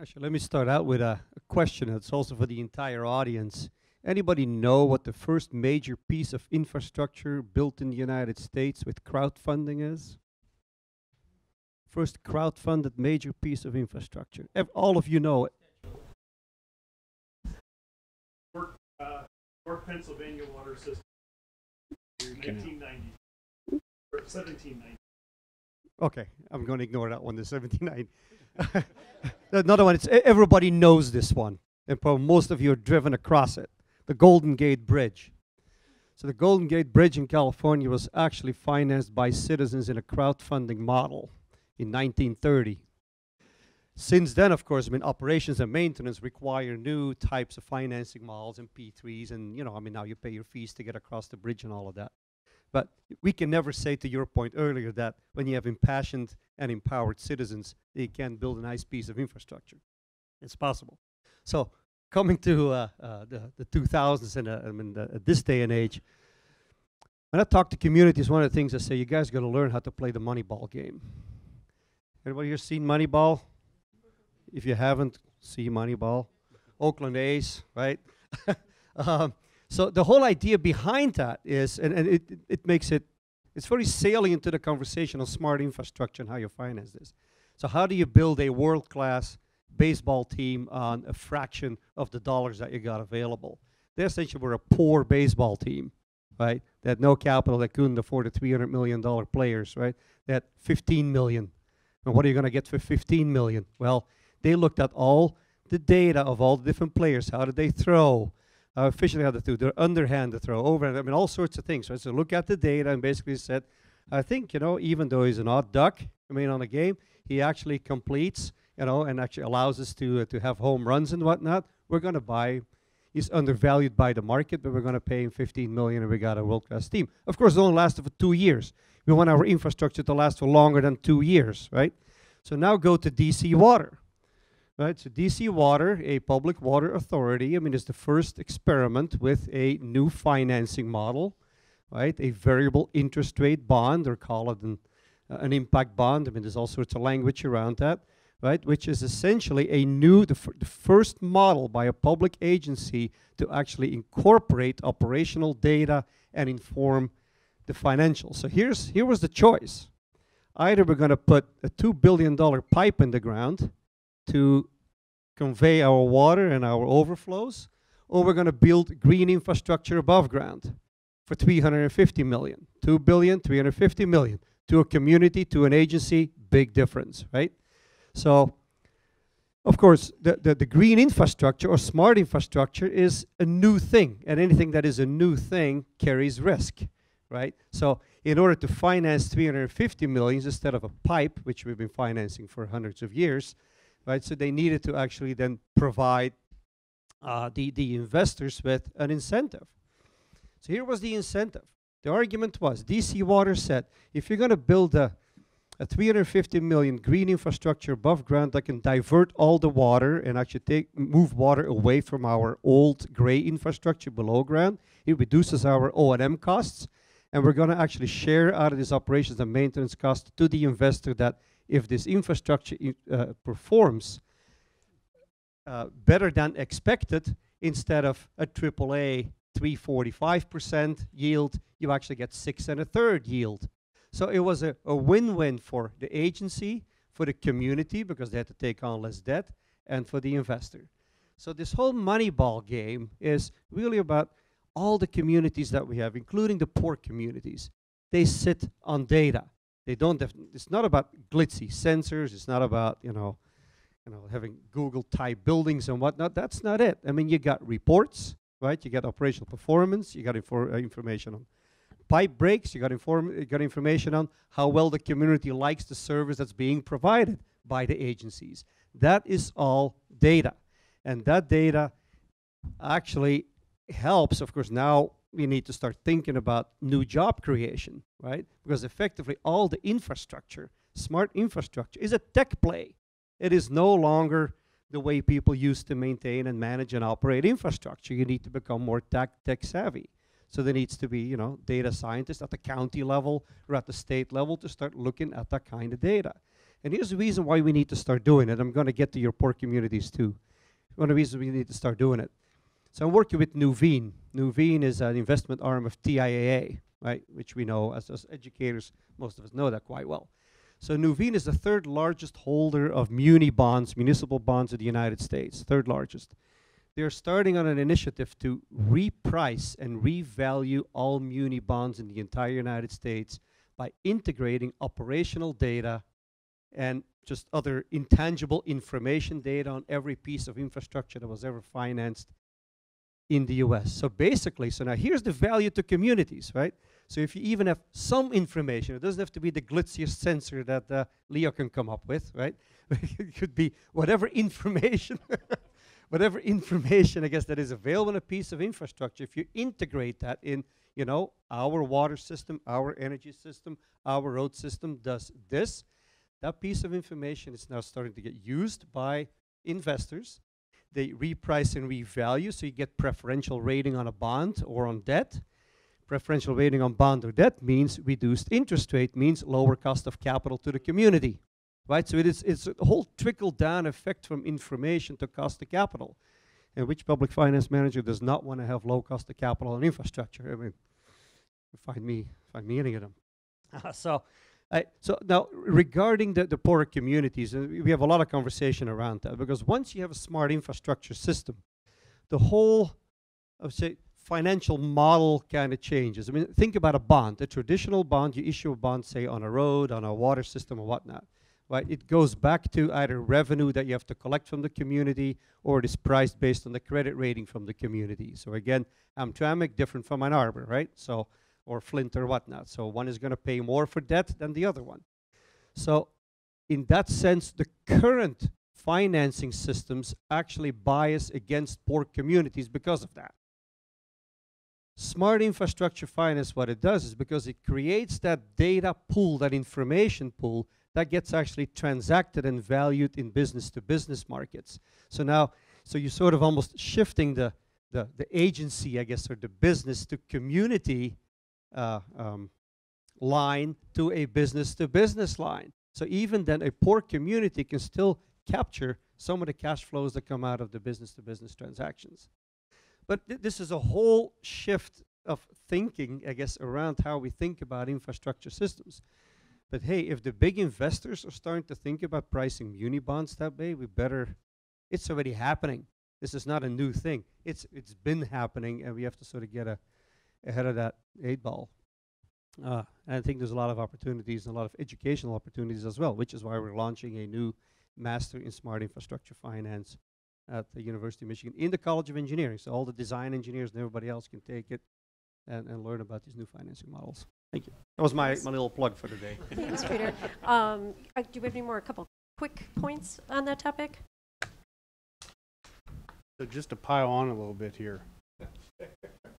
Actually, let me start out with a, a question that's also for the entire audience. Anybody know what the first major piece of infrastructure built in the United States with crowdfunding is? First crowd-funded major piece of infrastructure. Ev all of you know it. York, uh, York Pennsylvania water system. 1990 or 1790. Okay, I'm going to ignore that one. The 79. Another one. It's everybody knows this one, and probably most of you have driven across it. The Golden Gate Bridge. So the Golden Gate Bridge in California was actually financed by citizens in a crowdfunding model in 1930. Since then, of course, I mean, operations and maintenance require new types of financing models and P3s, and you know, I mean, now you pay your fees to get across the bridge and all of that. But we can never say, to your point earlier, that when you have impassioned and empowered citizens, they can build a nice piece of infrastructure. It's possible. So, coming to uh, uh, the, the 2000s and uh, I mean, the, this day and age, when I talk to communities, one of the things I say, you guys got to learn how to play the money ball game. Anybody here seen Moneyball? If you haven't, see Moneyball. Oakland A's, right? um, so the whole idea behind that is, and, and it, it makes it, it's very salient to the conversation on smart infrastructure and how you finance this. So how do you build a world-class baseball team on a fraction of the dollars that you got available? They essentially were a poor baseball team, right? They had no capital, they couldn't afford the $300 million players, right? Had 15 million. And what are you going to get for 15 million? Well, they looked at all the data of all the different players. How did they throw? How efficiently how they threw, their underhand to throw, overhand, I mean, all sorts of things. Right? So look at the data and basically said, I think, you know, even though he's an odd duck, I mean, on a game, he actually completes, you know, and actually allows us to, uh, to have home runs and whatnot. We're going to buy he's undervalued by the market, but we're going to pay him 15 million and we got a world-class team. Of course, it only lasted for two years. We want our infrastructure to last for longer than two years, right? So now go to DC Water, right? So DC Water, a public water authority, I mean, it's the first experiment with a new financing model, right? A variable interest rate bond, or call it an, uh, an impact bond. I mean, there's all sorts of language around that right, which is essentially a new, the, the first model by a public agency to actually incorporate operational data and inform the financials. So here's, here was the choice. Either we're going to put a $2 billion pipe in the ground to convey our water and our overflows, or we're going to build green infrastructure above ground for 350 million. 2 billion, 350 million. To a community, to an agency, big difference, right? So, of course, the, the, the, green infrastructure or smart infrastructure is a new thing, and anything that is a new thing carries risk, right? So, in order to finance 350 millions instead of a pipe, which we've been financing for hundreds of years, right? So they needed to actually then provide uh, the the investors with an incentive. So here was the incentive. The argument was DC Water said, if you're going to build a a 350 million green infrastructure above ground that can divert all the water and actually take move water away from our old gray infrastructure below ground. It reduces our O&M costs, and we're going to actually share out of these operations and maintenance costs to the investor that if this infrastructure uh, performs uh, better than expected, instead of a AAA 345% yield, you actually get six and a third yield so it was a, a win-win for the agency, for the community, because they had to take on less debt, and for the investor. So this whole money ball game is really about all the communities that we have, including the poor communities. They sit on data. They don't have, it's not about glitzy sensors, it's not about, you know, you know, having Google type buildings and whatnot. That's not it. I mean, you got reports, right? You got operational performance, you got infor uh, information on pipe breaks, you got, inform you got information on how well the community likes the service that's being provided by the agencies. That is all data. And that data actually helps, of course, now we need to start thinking about new job creation, right? Because effectively all the infrastructure, smart infrastructure, is a tech play. It is no longer the way people used to maintain and manage and operate infrastructure. You need to become more tech, tech savvy. So there needs to be, you know, data scientists at the county level or at the state level to start looking at that kind of data. And here's the reason why we need to start doing it. I'm going to get to your poor communities too. One of the reasons we need to start doing it. So I'm working with Nuveen. Nuveen is an investment arm of TIAA, right, which we know as, as educators, most of us know that quite well. So Nuveen is the third largest holder of muni bonds, municipal bonds in the United States, third largest. They're starting on an initiative to reprice and revalue all muni bonds in the entire United States by integrating operational data and just other intangible information data on every piece of infrastructure that was ever financed in the US. So basically, so now here's the value to communities, right? So if you even have some information, it doesn't have to be the glitziest sensor that uh, Leo can come up with, right? it could be whatever information whatever information, I guess, that is available in a piece of infrastructure, if you integrate that in, you know, our water system, our energy system, our road system does this, that piece of information is now starting to get used by investors. They reprice and revalue, so you get preferential rating on a bond or on debt. preferential rating on bond or debt means reduced interest rate means lower cost of capital to the community, right? So it is it's a whole trickle down effect from information to cost of capital. And which public finance manager does not want to have low cost of capital and infrastructure? I mean, find me find me any of them. so, So now regarding the, the poorer communities, uh, we have a lot of conversation around that because once you have a smart infrastructure system, the whole, I would say, financial model kind of changes. I mean, think about a bond, a traditional bond, you issue a bond, say, on a road, on a water system, or whatnot. Right? It goes back to either revenue that you have to collect from the community or it is priced based on the credit rating from the community. So again, Hamtramck different from Ann Arbor, right? So or Flint or whatnot. So one is going to pay more for debt than the other one. So in that sense, the current financing systems actually bias against poor communities because of that. Smart infrastructure finance, what it does is because it creates that data pool, that information pool, that gets actually transacted and valued in business to business markets. So now, so you're sort of almost shifting the, the, the agency, I guess, or the business to community uh, um, line to a business to business line. So even then, a poor community can still capture some of the cash flows that come out of the business to business transactions. But th this is a whole shift of thinking, I guess, around how we think about infrastructure systems. But hey, if the big investors are starting to think about pricing muni bonds that way, we better, it's already happening. This is not a new thing. It's it's been happening, and we have to sort of get a, ahead of that eight ball. Uh, and I think there's a lot of opportunities and a lot of educational opportunities as well, which is why we're launching a new Master in Smart Infrastructure Finance at the University of Michigan in the College of Engineering. So all the design engineers and everybody else can take it and, and learn about these new financing models. Thank you. That was my, my little plug for today. Thanks, Peter. Um, uh, do we have any more, a couple quick points on that topic? So just to pile on a little bit here, da-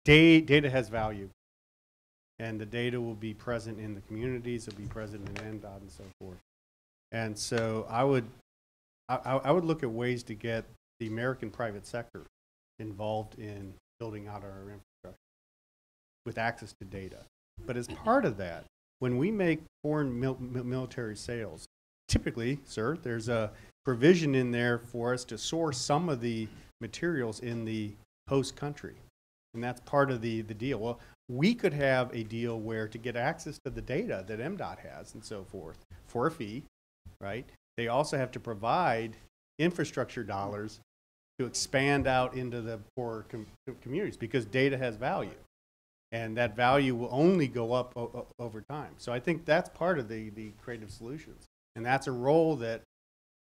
data has value. And the data will be present in the communities, it'll be present in MDOT and so forth. And so I would, I, I would look at ways to get the American private sector involved in building out our infrastructure with access to data. But as part of that, when we make foreign mil military sales, typically, sir, there's a provision in there for us to source some of the materials in the host country. And that's part of the, the deal. Well, we could have a deal where to get access to the data that MDOT has and so forth for a fee, right? They also have to provide infrastructure dollars to expand out into the poor com communities because data has value. And that value will only go up over time. So I think that's part of the, the creative solutions. And that's a role that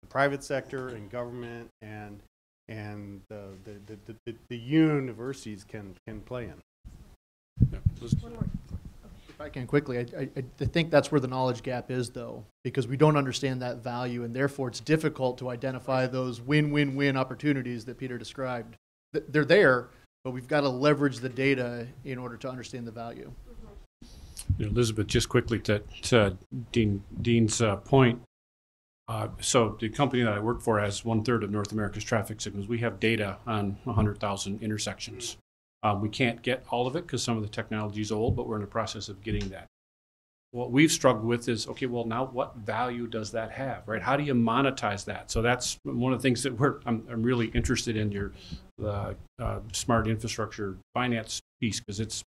the private sector and government and, and the, the, the, the, the universities can, can play in. Yeah, if I can quickly, I, I, I, think that's where the knowledge gap is, though, because we don't understand that value, and therefore it's difficult to identify those win-win-win opportunities that Peter described. They're there, but we've got to leverage the data in order to understand the value. You know, Elizabeth, just quickly to, to Dean, Dean's uh, point. Uh, so the company that I work for has one third of North America's traffic signals. We have data on 100,000 intersections. Um, we can't get all of it because some of the technology is old, but we're in the process of getting that. What we've struggled with is okay, well, now what value does that have, right? How do you monetize that? So that's one of the things that we're, I'm, I'm really interested in your the uh, smart infrastructure finance piece because it's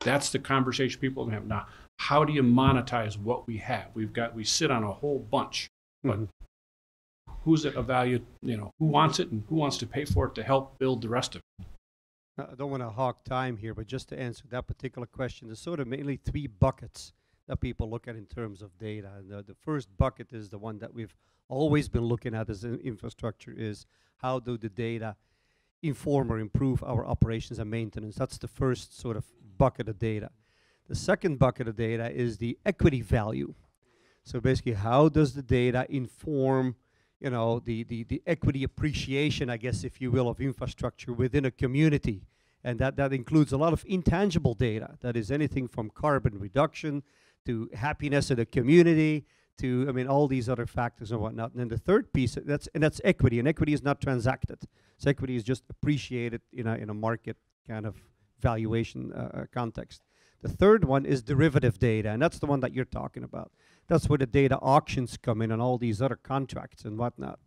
that's the conversation people have now. How do you monetize what we have? We've got we sit on a whole bunch, but mm-hmm. who's it of value? You know, who wants it and who wants to pay for it to help build the rest of it? I don't want to hog time here, but just to answer that particular question, there's sort of mainly three buckets that people look at in terms of data. And the, the first bucket is the one that we've always been looking at as an infrastructure is how do the data inform or improve our operations and maintenance. That's the first sort of bucket of data. The second bucket of data is the equity value. So basically, how does the data inform you know, the, the, the equity appreciation, I guess, if you will, of infrastructure within a community. And that, that includes a lot of intangible data. That is anything from carbon reduction to happiness in a community to, I mean, all these other factors and whatnot. And then the third piece, that's, and that's equity. And equity is not transacted. So equity is just appreciated in a, in a market kind of valuation uh, uh context. The third one is derivative data, and that's the one that you're talking about. That's where the data auctions come in and all these other contracts and whatnot.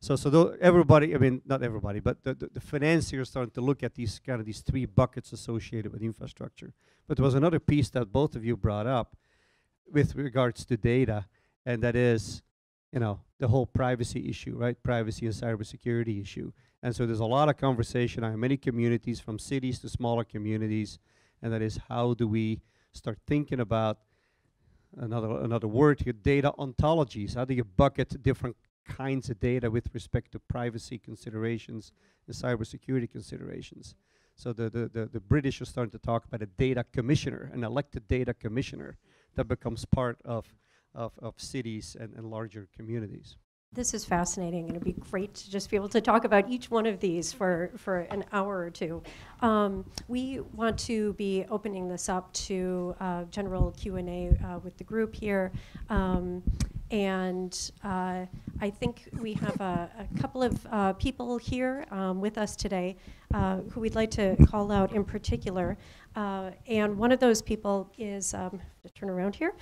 So, so everybody, I mean, not everybody, but the, the, the financiers starting to look at these kind of these three buckets associated with infrastructure. But there was another piece that both of you brought up with regards to data, and that is, you know, the whole privacy issue, right? Privacy and cybersecurity issue. And so there's a lot of conversation in many communities, from cities to smaller communities, and that is how do we start thinking about another another word here, data ontologies. How do you bucket different kinds of data with respect to privacy considerations and cybersecurity considerations. So the, the, the, the, British are starting to talk about a data commissioner, an elected data commissioner that becomes part of, of, of cities and, and larger communities. This is fascinating, and it'd be great to just be able to talk about each one of these for, for an hour or two. Um, we want to be opening this up to uh, general Q&A uh, with the group here. Um, and uh, I think we have a, a couple of uh, people here um, with us today uh, who we'd like to call out in particular. Uh, and one of those people is, um, to turn around here,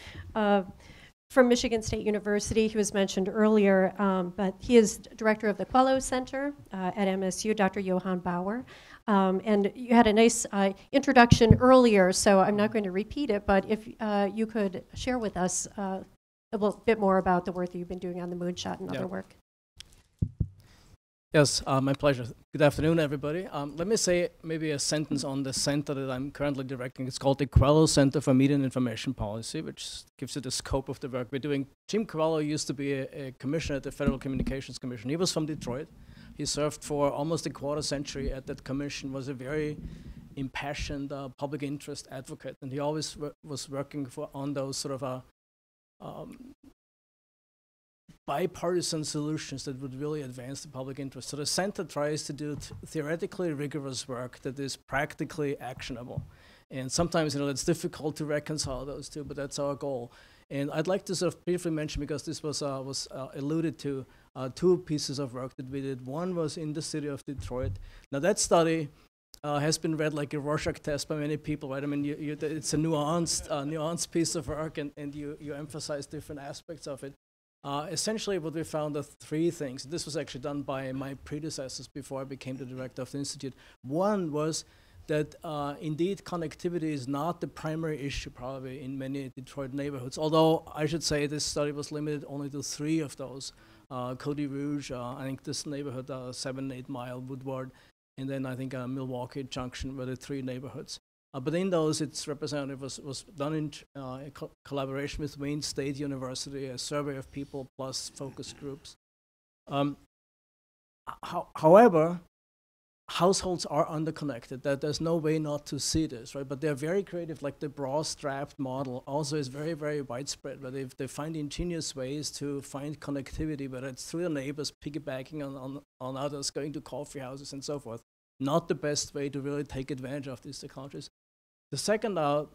from Michigan State University, he was mentioned earlier, um, but he is director of the Quello Center uh, at MSU, Dr. Johann Bauer. Um, and you had a nice uh, introduction earlier, so I'm not going to repeat it, but if uh, you could share with us uh, a little bit more about the work that you've been doing on the moonshot and yeah. other work. Yes, uh, my pleasure. Good afternoon, everybody. Um, let me say maybe a sentence on the center that I'm currently directing. It's called the Quello Center for Media and Information Policy, which gives you the scope of the work we're doing. Jim Quello used to be a, a commissioner at the Federal Communications Commission. He was from Detroit. He served for almost a quarter century at that commission, was a very impassioned uh, public interest advocate, and he always was working for on those sort of uh, um, bipartisan solutions that would really advance the public interest. So the center tries to do theoretically rigorous work that is practically actionable. And sometimes, you know, it's difficult to reconcile those two, but that's our goal. And I'd like to sort of briefly mention, because this was, uh, was uh, alluded to, uh, two pieces of work that we did. One was in the city of Detroit. Now that study uh, has been read like a Rorschach test by many people, right? I mean, you, you, it's a nuanced, uh, nuanced piece of work, and, and you, you emphasize different aspects of it. Uh, essentially, what we found are three things. This was actually done by my predecessors before I became the director of the institute. One was that uh, indeed connectivity is not the primary issue probably in many Detroit neighborhoods. Although I should say this study was limited only to three of those. Uh, Cody Rouge, uh, I think this neighborhood, uh, seven, eight mile Woodward, and then I think uh, Milwaukee Junction were the three neighborhoods. Uh, but in those, its representative was, was done in uh, co collaboration with Wayne State University, a survey of people plus focus groups. Um, ho however, households are underconnected. That there's no way not to see this, right? But they're very creative. Like the bra strapped model also is very, very widespread. But they they find ingenious ways to find connectivity, whether it's through the neighbors, piggybacking on, on on others, going to coffee houses, and so forth not the best way to really take advantage of these technologies. The second uh,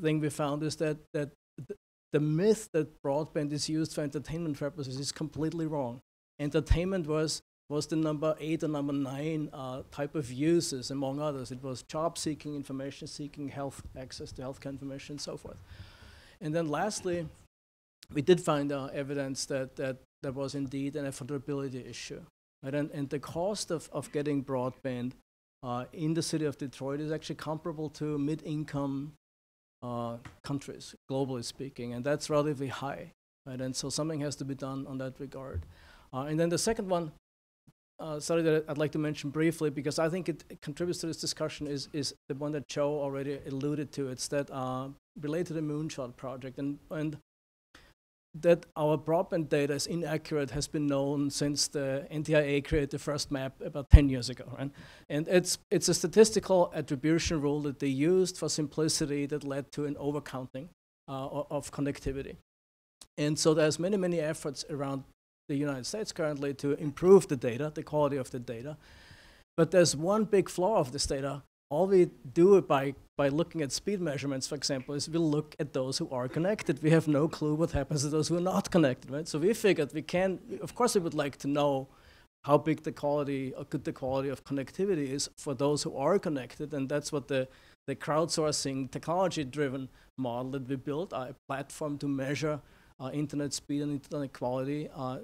thing we found is that, that th the myth that broadband is used for entertainment purposes is completely wrong. Entertainment was, was the number eight or number nine uh, type of uses, among others. It was job seeking, information seeking, health access to healthcare information, and so forth. And then lastly, we did find uh, evidence that, that there was indeed an affordability issue. Right? And, and the cost of, of getting broadband uh, in the city of Detroit is actually comparable to mid-income uh, countries, globally speaking, and that's relatively high. Right? And so something has to be done on that regard. Uh, and then the second one, uh, sorry that I'd like to mention briefly because I think it, contributes to this discussion is, is the one that Joe already alluded to. It's that uh, related to the Moonshot project. And, and that our broadband data is inaccurate has been known since the NTIA created the first map about 10 years ago. Right? And it's, it's a statistical attribution rule that they used for simplicity that led to an overcounting uh, of connectivity. And so there's many, many efforts around the United States currently to improve the data, the quality of the data. But there's one big flaw of this data, all we do by, by looking at speed measurements, for example, is we look at those who are connected. We have no clue what happens to those who are not connected, right? So we figured we can, of course we would like to know how big the quality, good the quality of connectivity is for those who are connected, and that's what the the crowdsourcing technology-driven model that we built, a platform to measure uh, internet speed and internet quality, uh,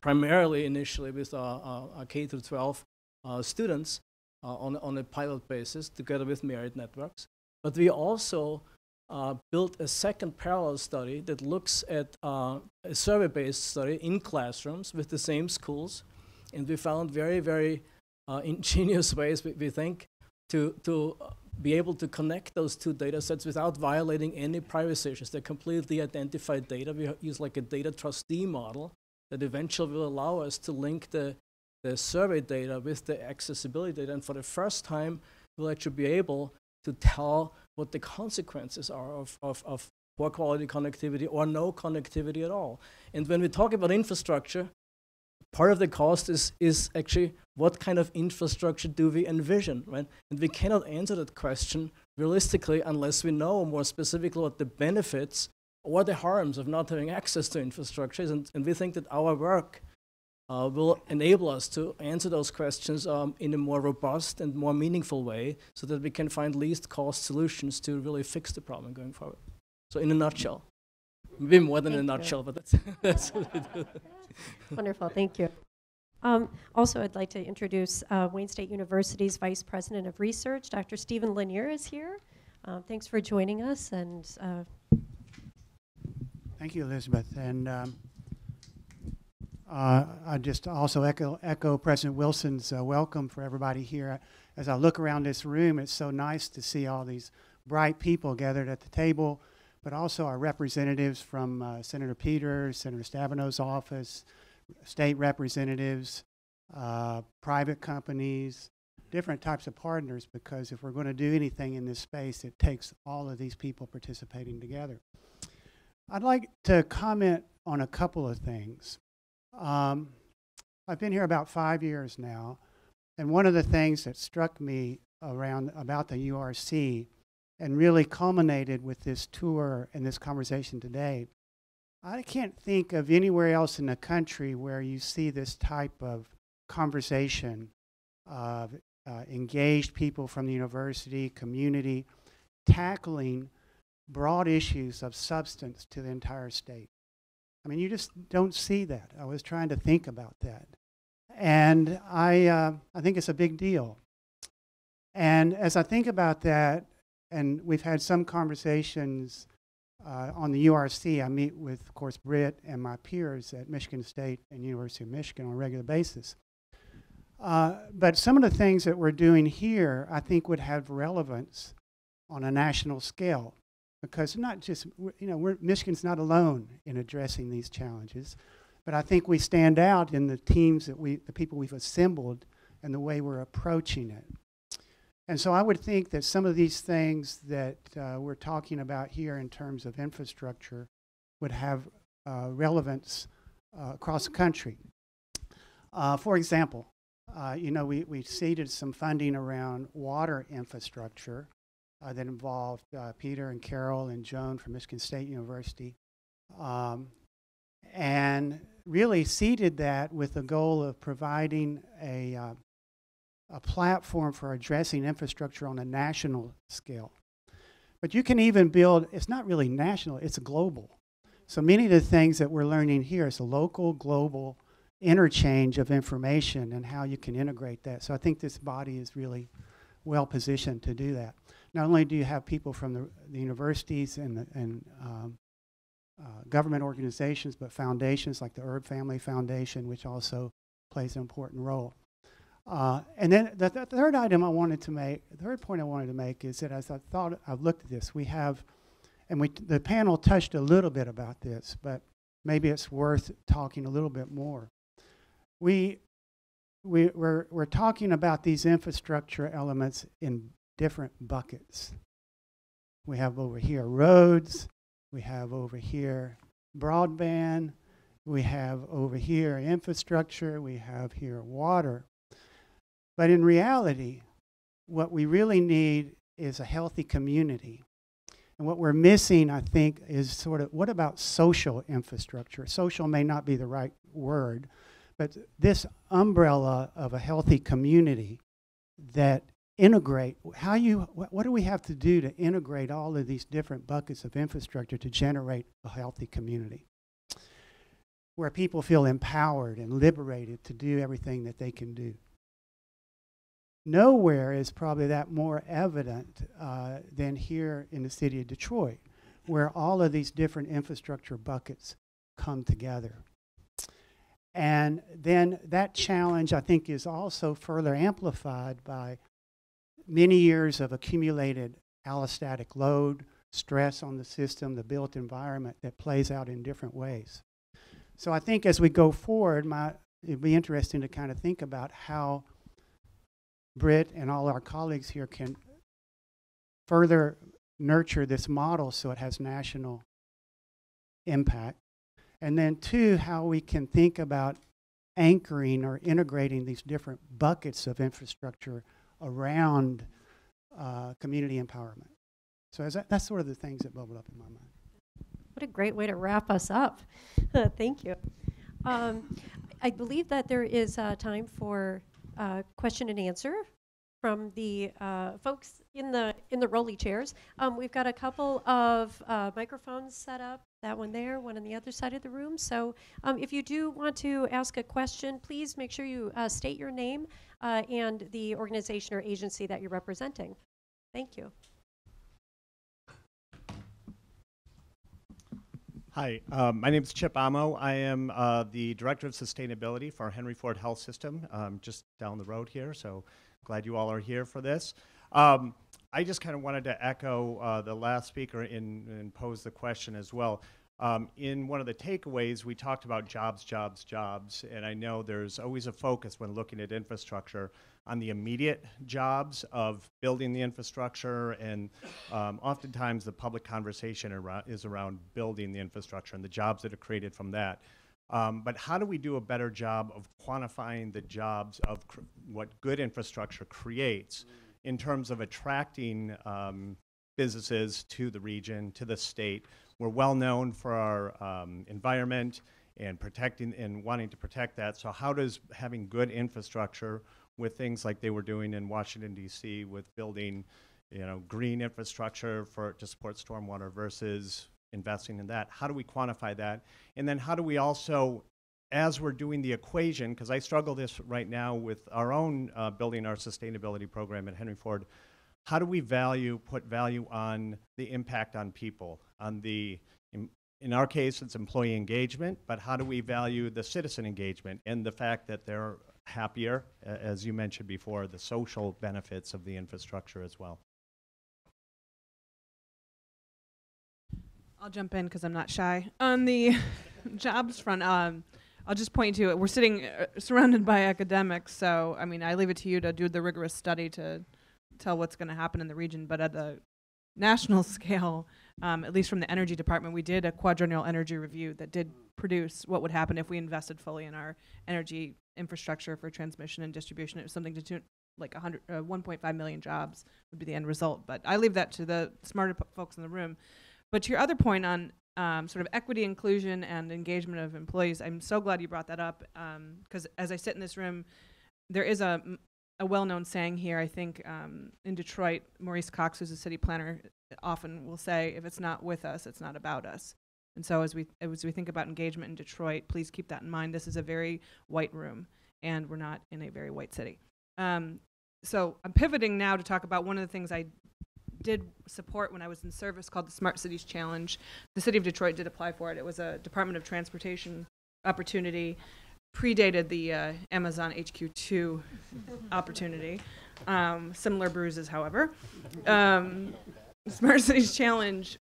primarily initially with uh, uh K through 12 uh, students uh, on on a pilot basis together with Merit Networks. But we also uh, built a second parallel study that looks at uh, a survey-based study in classrooms with the same schools. And we found very, very uh, ingenious ways, we, we, think, to, to be able to connect those two data sets without violating any privacy issues. They're completely identified data. We use like a data trustee model that eventually will allow us to link the, the survey data with the accessibility data. And for the first time, we'll actually be able to tell what the consequences are of, of, of poor quality connectivity or no connectivity at all. And when we talk about infrastructure, part of the cost is, is actually what kind of infrastructure do we envision, right? And we cannot answer that question realistically unless we know more specifically what the benefits or the harms of not having access to infrastructure is. And, and we think that our work uh, will enable us to answer those questions um, in a more robust and more meaningful way so that we can find least cost solutions to really fix the problem going forward. So in a nutshell, maybe more than Thank a you. nutshell, but that's, that's what we do. Wonderful, thank you. Um, also, I'd like to introduce uh, Wayne State University's Vice President of Research, Dr. Stephen Lanier is here. Uh, thanks for joining us and uh, Thank you, Elizabeth. And um, uh, I just also echo, echo President Wilson's uh, welcome for everybody here. As I look around this room, it's so nice to see all these bright people gathered at the table, but also our representatives from uh, Senator Peters, Senator Stabenow's office, state representatives, uh, private companies, different types of partners, because if we're going to do anything in this space, it takes all of these people participating together. I'd like to comment on a couple of things. Um, I've been here about five years now, and one of the things that struck me around about the URC and really culminated with this tour and this conversation today, I can't think of anywhere else in the country where you see this type of conversation of uh, engaged people from the university, community, tackling broad issues of substance to the entire state. I mean, you just don't see that. I was trying to think about that. And I, uh, I think it's a big deal. And as I think about that, and we've had some conversations uh, on the URC, I meet with, of course, Britt and my peers at Michigan State and University of Michigan on a regular basis. Uh, but some of the things that we're doing here, I think, would have relevance on a national scale because not just you know we're, Michigan's not alone in addressing these challenges, but I think we stand out in the teams that we the people we've assembled and the way we're approaching it. And so I would think that some of these things that uh, we're talking about here in terms of infrastructure would have uh, relevance uh, across the country. Uh, for example, uh, you know, we, we seeded some funding around water infrastructure uh, that involved uh, Peter and Carol and Joan from Michigan State University. Um, and really seeded that with the goal of providing a, uh, a platform for addressing infrastructure on a national scale. But you can even build, it's not really national, it's global. So many of the things that we're learning here is a local, global interchange of information and how you can integrate that. So I think this body is really well positioned to do that not only do you have people from the, the universities and, the, and um, uh, government organizations, but foundations like the Erb Family Foundation, which also plays an important role. Uh, and then the, th third item I wanted to make, the third point I wanted to make is that as I thought, I've looked at this, we have, and we the panel touched a little bit about this, but maybe it's worth talking a little bit more. We, we, we're, we're talking about these infrastructure elements in different buckets. We have over here roads, we have over here broadband, we have over here infrastructure, we have here water. But in reality, what we really need is a healthy community. And what we're missing, I think, is sort of what about social infrastructure? Social may not be the right word, But this umbrella of a healthy community that integrate how you what, do we have to do to integrate all of these different buckets of infrastructure to generate a healthy community where people feel empowered and liberated to do everything that they can do nowhere is probably that more evident uh, than here in the city of Detroit, where all of these different infrastructure buckets come together. And then that challenge, I think, is also further amplified by many years of accumulated allostatic load, stress on the system, the built environment that plays out in different ways. So I think as we go forward, my, it'd be interesting to kind of think about how Britt and all our colleagues here can further nurture this model so it has national impact. And then two, how we can think about anchoring or integrating these different buckets of infrastructure around uh, community empowerment. So that, that's sort of the things that bubbled up in my mind. What a great way to wrap us up. Thank you. Um, I believe that there is uh, time for uh, question and answer from the uh, folks in the in the rolly chairs. Um, we've got a couple of uh, microphones set up. That one there, one on the other side of the room. So um, if you do want to ask a question, please make sure you uh, state your name uh, and the organization or agency that you're representing. Thank you. Hi, um, my name is Chip Amoe. I am uh, the Director of Sustainability for Henry Ford Health System, um, just down the road here. So glad you all are here for this. Um, I just kind of wanted to echo uh, the last speaker and, and, pose the question as well. Um, in one of the takeaways, we talked about jobs, jobs, jobs, and I know there's always a focus when looking at infrastructure on the immediate jobs of building the infrastructure, and um, oftentimes the public conversation is around building the infrastructure and the jobs that are created from that. Um, but how do we do a better job of quantifying the jobs of what good infrastructure creates in terms of attracting um, businesses to the region, to the state? We're well known for our um, environment and protecting and wanting to protect that. So how does having good infrastructure with things like they were doing in Washington D.C. with building, you know, green infrastructure for to support stormwater versus investing in that? How do we quantify that? And then how do we also as we're doing the equation, because I struggle this right now with our own uh, building our sustainability program at Henry Ford, how do we value, put value on the impact on people, on the, in, in our case, it's employee engagement, but how do we value the citizen engagement and the fact that they're happier, as you mentioned before, the social benefits of the infrastructure as well? I'll jump in because I'm not shy. On the jobs front, um, I'll just point to it. We're sitting uh, surrounded by academics, so I mean, I leave it to you to do the rigorous study to tell what's going to happen in the region. But at the national scale, um, at least from the energy department, we did a quadrennial energy review that did produce what would happen if we invested fully in our energy infrastructure for transmission and distribution. It was something to tune like 100, uh, 1.5 million jobs would be the end result. But I leave that to the smarter folks in the room. But to your other point on um, sort of equity, inclusion, and engagement of employees, I'm so glad you brought that up because um, as I sit in this room, there is a, a well-known saying here. I think um, in Detroit, Maurice Cox, who's a city planner, often will say, "If it's not with us, it's not about us." And so as we as we think about engagement in Detroit, please keep that in mind. This is a very white room, and we're not in a very white city. Um, so I'm pivoting now to talk about one of the things I did support when I was in service called the Smart Cities Challenge. The city of Detroit did apply for it. It was a Department of Transportation opportunity, predated the uh, Amazon HQ2 opportunity. Um, similar bruises, however. Um, Smart Cities Challenge,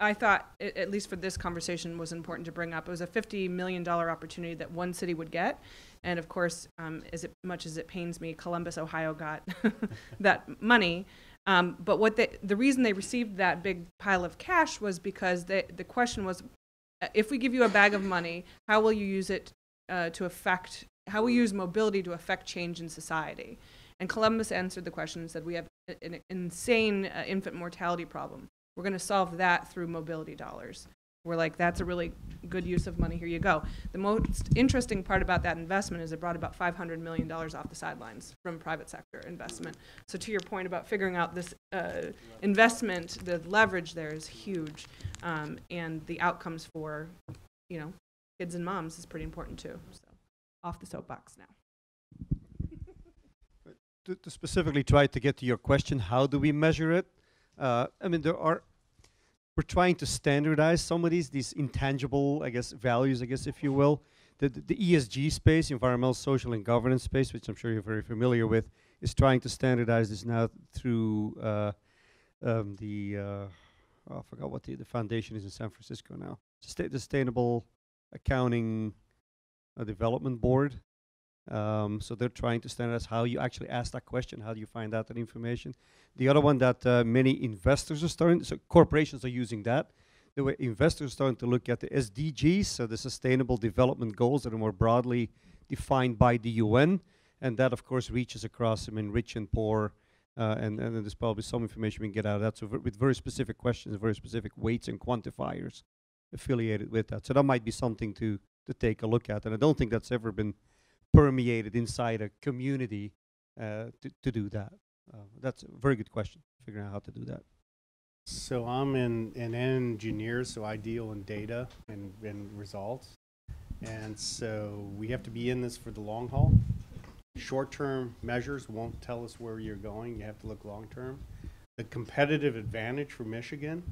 I thought, it, at least for this conversation, was important to bring up. It was a $50 million opportunity that one city would get. And of course, um, as it, much as it pains me, Columbus, Ohio got that money. Um, but what they, the reason they received that big pile of cash was because they, the question was, uh, if we give you a bag of money, how will you use it uh, to affect, how will you use mobility to affect change in society? And Columbus answered the question and said, we have an insane uh, infant mortality problem. We're going to solve that through mobility dollars we're like, that's a really good use of money, here you go. The most interesting part about that investment is it brought about $500 million off the sidelines from private sector investment. So to your point about figuring out this uh, investment, the leverage there is huge. Um, and the outcomes for, you know, kids and moms is pretty important too. So off the soapbox now. to, to specifically try to get to your question, how do we measure it? Uh, I mean, there are, we're trying to standardize some of these, these intangible, I guess, values, I guess, if you will. The, the, ESG space, environmental, social, and governance space, which I'm sure you're very familiar with, is trying to standardize this now through uh, um, the, uh, oh, I forgot what the, the foundation is in San Francisco now. Susta- Sustainable Accounting uh, Development Board. Um, so they're trying to standardize how you actually ask that question. How do you find out that information? The other one that uh, many investors are starting, so corporations are using that. The way investors are starting to look at the SDGs, so the Sustainable Development Goals that are more broadly defined by the UN, and that of course reaches across, I mean, rich and poor, uh, and, and there's probably some information we can get out of that. So with very specific questions, very specific weights and quantifiers affiliated with that. So that might be something to to take a look at, and I don't think that's ever been permeated inside a community uh, to, to do that? Uh, that's a very good question, figuring out how to do that. So I'm in, an engineer, so I deal in data and, and results. And so we have to be in this for the long haul. Short-term measures won't tell us where you're going. You have to look long-term. The competitive advantage for Michigan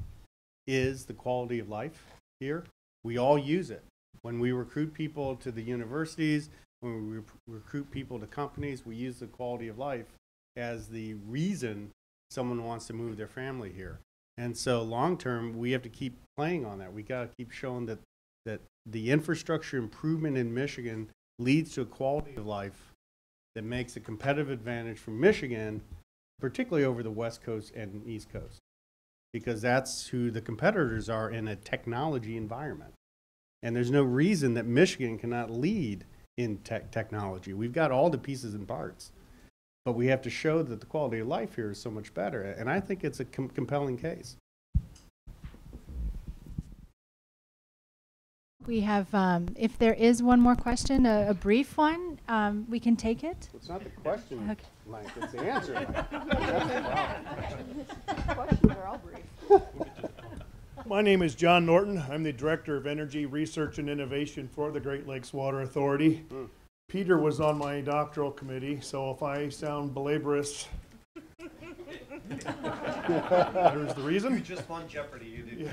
is the quality of life here. We all use it. When we recruit people to the universities, when we rec- recruit people to companies, we use the quality of life as the reason someone wants to move their family here. And so long term, we have to keep playing on that. We got to keep showing that that the infrastructure improvement in Michigan leads to a quality of life that makes a competitive advantage for Michigan, particularly over the West Coast and East Coast, because that's who the competitors are in a technology environment. And there's no reason that Michigan cannot lead in tech technology. We've got all the pieces and parts, but we have to show that the quality of life here is so much better. And I think it's a com- compelling case. We have, um, if there is one more question, a, a brief one, um, we can take it. It's not the question, Okay. Mike, it's the answer, Mike. Questions are all brief. My name is John Norton. I'm the Director of Energy Research and Innovation for the Great Lakes Water Authority. Peter was on my doctoral committee, so if I sound belaborous, there's the reason. You just won Jeopardy. You did.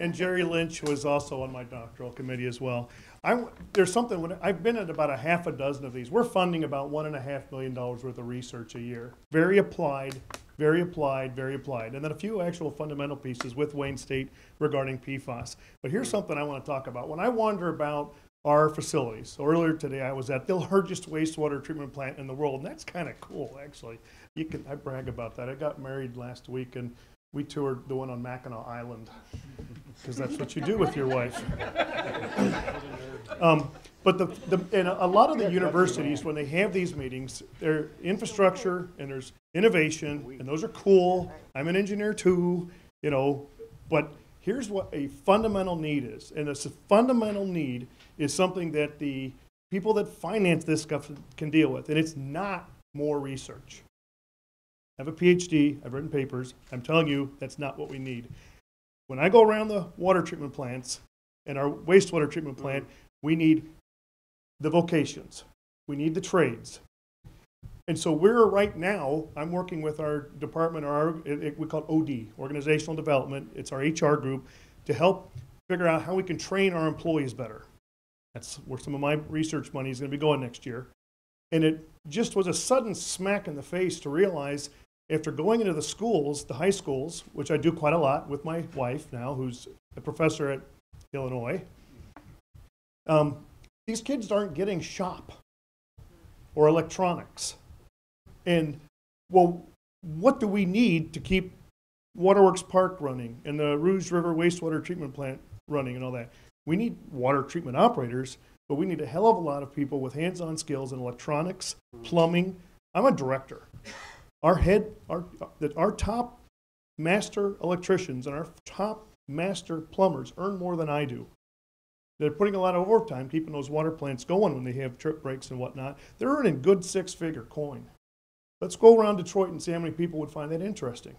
and Jerry Lynch was also on my doctoral committee as well. I there's something when I've been at about a half a dozen of these. We're funding about one and a half million dollars worth of research a year. Very applied, very applied, very applied, and then a few actual fundamental pieces with Wayne State regarding PFAS. But here's something I want to talk about. When I wander about our facilities, so earlier today I was at the largest wastewater treatment plant in the world, and that's kind of cool actually. You can I brag about that. I got married last week and we toured the one on Mackinac Island because that's what you do with your wife. um, but the, the and a lot of the universities when they have these meetings, their infrastructure and there's innovation, and those are cool. I'm an engineer too, you know, but here's what a fundamental need is, and this fundamental need is something that the people that finance this stuff can deal with, and it's not more research. I have a PhD, I've written papers. I'm telling you, that's not what we need. When I go around the water treatment plants and our wastewater treatment plant, we need the vocations, we need the trades. And so we're right now, I'm working with our department, or our, it, it- we call it OD, Organizational Development. It's our HR group to help figure out how we can train our employees better. That's where some of my research money is going to be going next year. And it just was a sudden smack in the face to realize after going into the schools, the high schools, which I do quite a lot with my wife now, who's a professor at Illinois, um, these kids aren't getting shop or electronics. And, well, what do we need to keep Waterworks Park running and the Rouge River wastewater treatment plant running and all that? We need water treatment operators, but we need a hell of a lot of people with hands-on skills in electronics, plumbing. I'm a director. Our head, our, our top master electricians and our top master plumbers earn more than I do. They're putting a lot of overtime keeping those water plants going when they have trip breaks and whatnot. They're earning good six-figure coin. Let's go around Detroit and see how many people would find that interesting.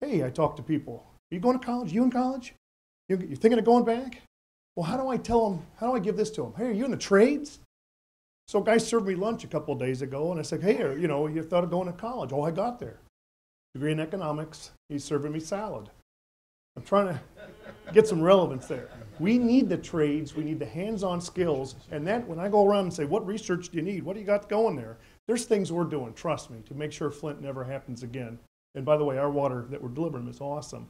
Hey, I talk to people. Are you going to college? You in college? You, you thinking of going back? Well, how do I tell them? How do I give this to them? Hey, are you in the trades? So a guy served me lunch a couple days ago, and I said, hey, you know, you thought of going to college? Oh, I got there. Degree in economics. He's serving me salad. I'm trying to get some relevance there. We need the trades, we need the hands-on skills, and that when I go around and say, what research do you need? What do you got going there? There's things we're doing, trust me, to make sure Flint never happens again. And by the way, our water that we're delivering is awesome.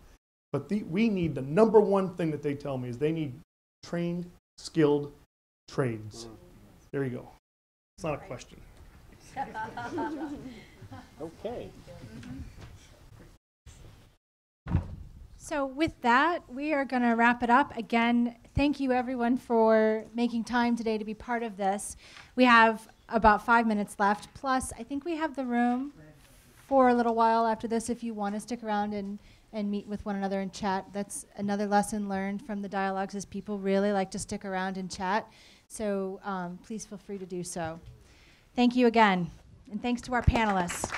But the, we need the number one thing that they tell me is they need trained, skilled trades. There you go. It's not a question. Okay. So with that, we are going to wrap it up. Again, thank you everyone for making time today to be part of this. We have about five minutes left. Plus, I think we have the room for a little while after this if you want to stick around and, and meet with one another and chat. That's another lesson learned from the dialogues is people really like to stick around and chat. So um, please feel free to do so. Thank you again. And thanks to our panelists.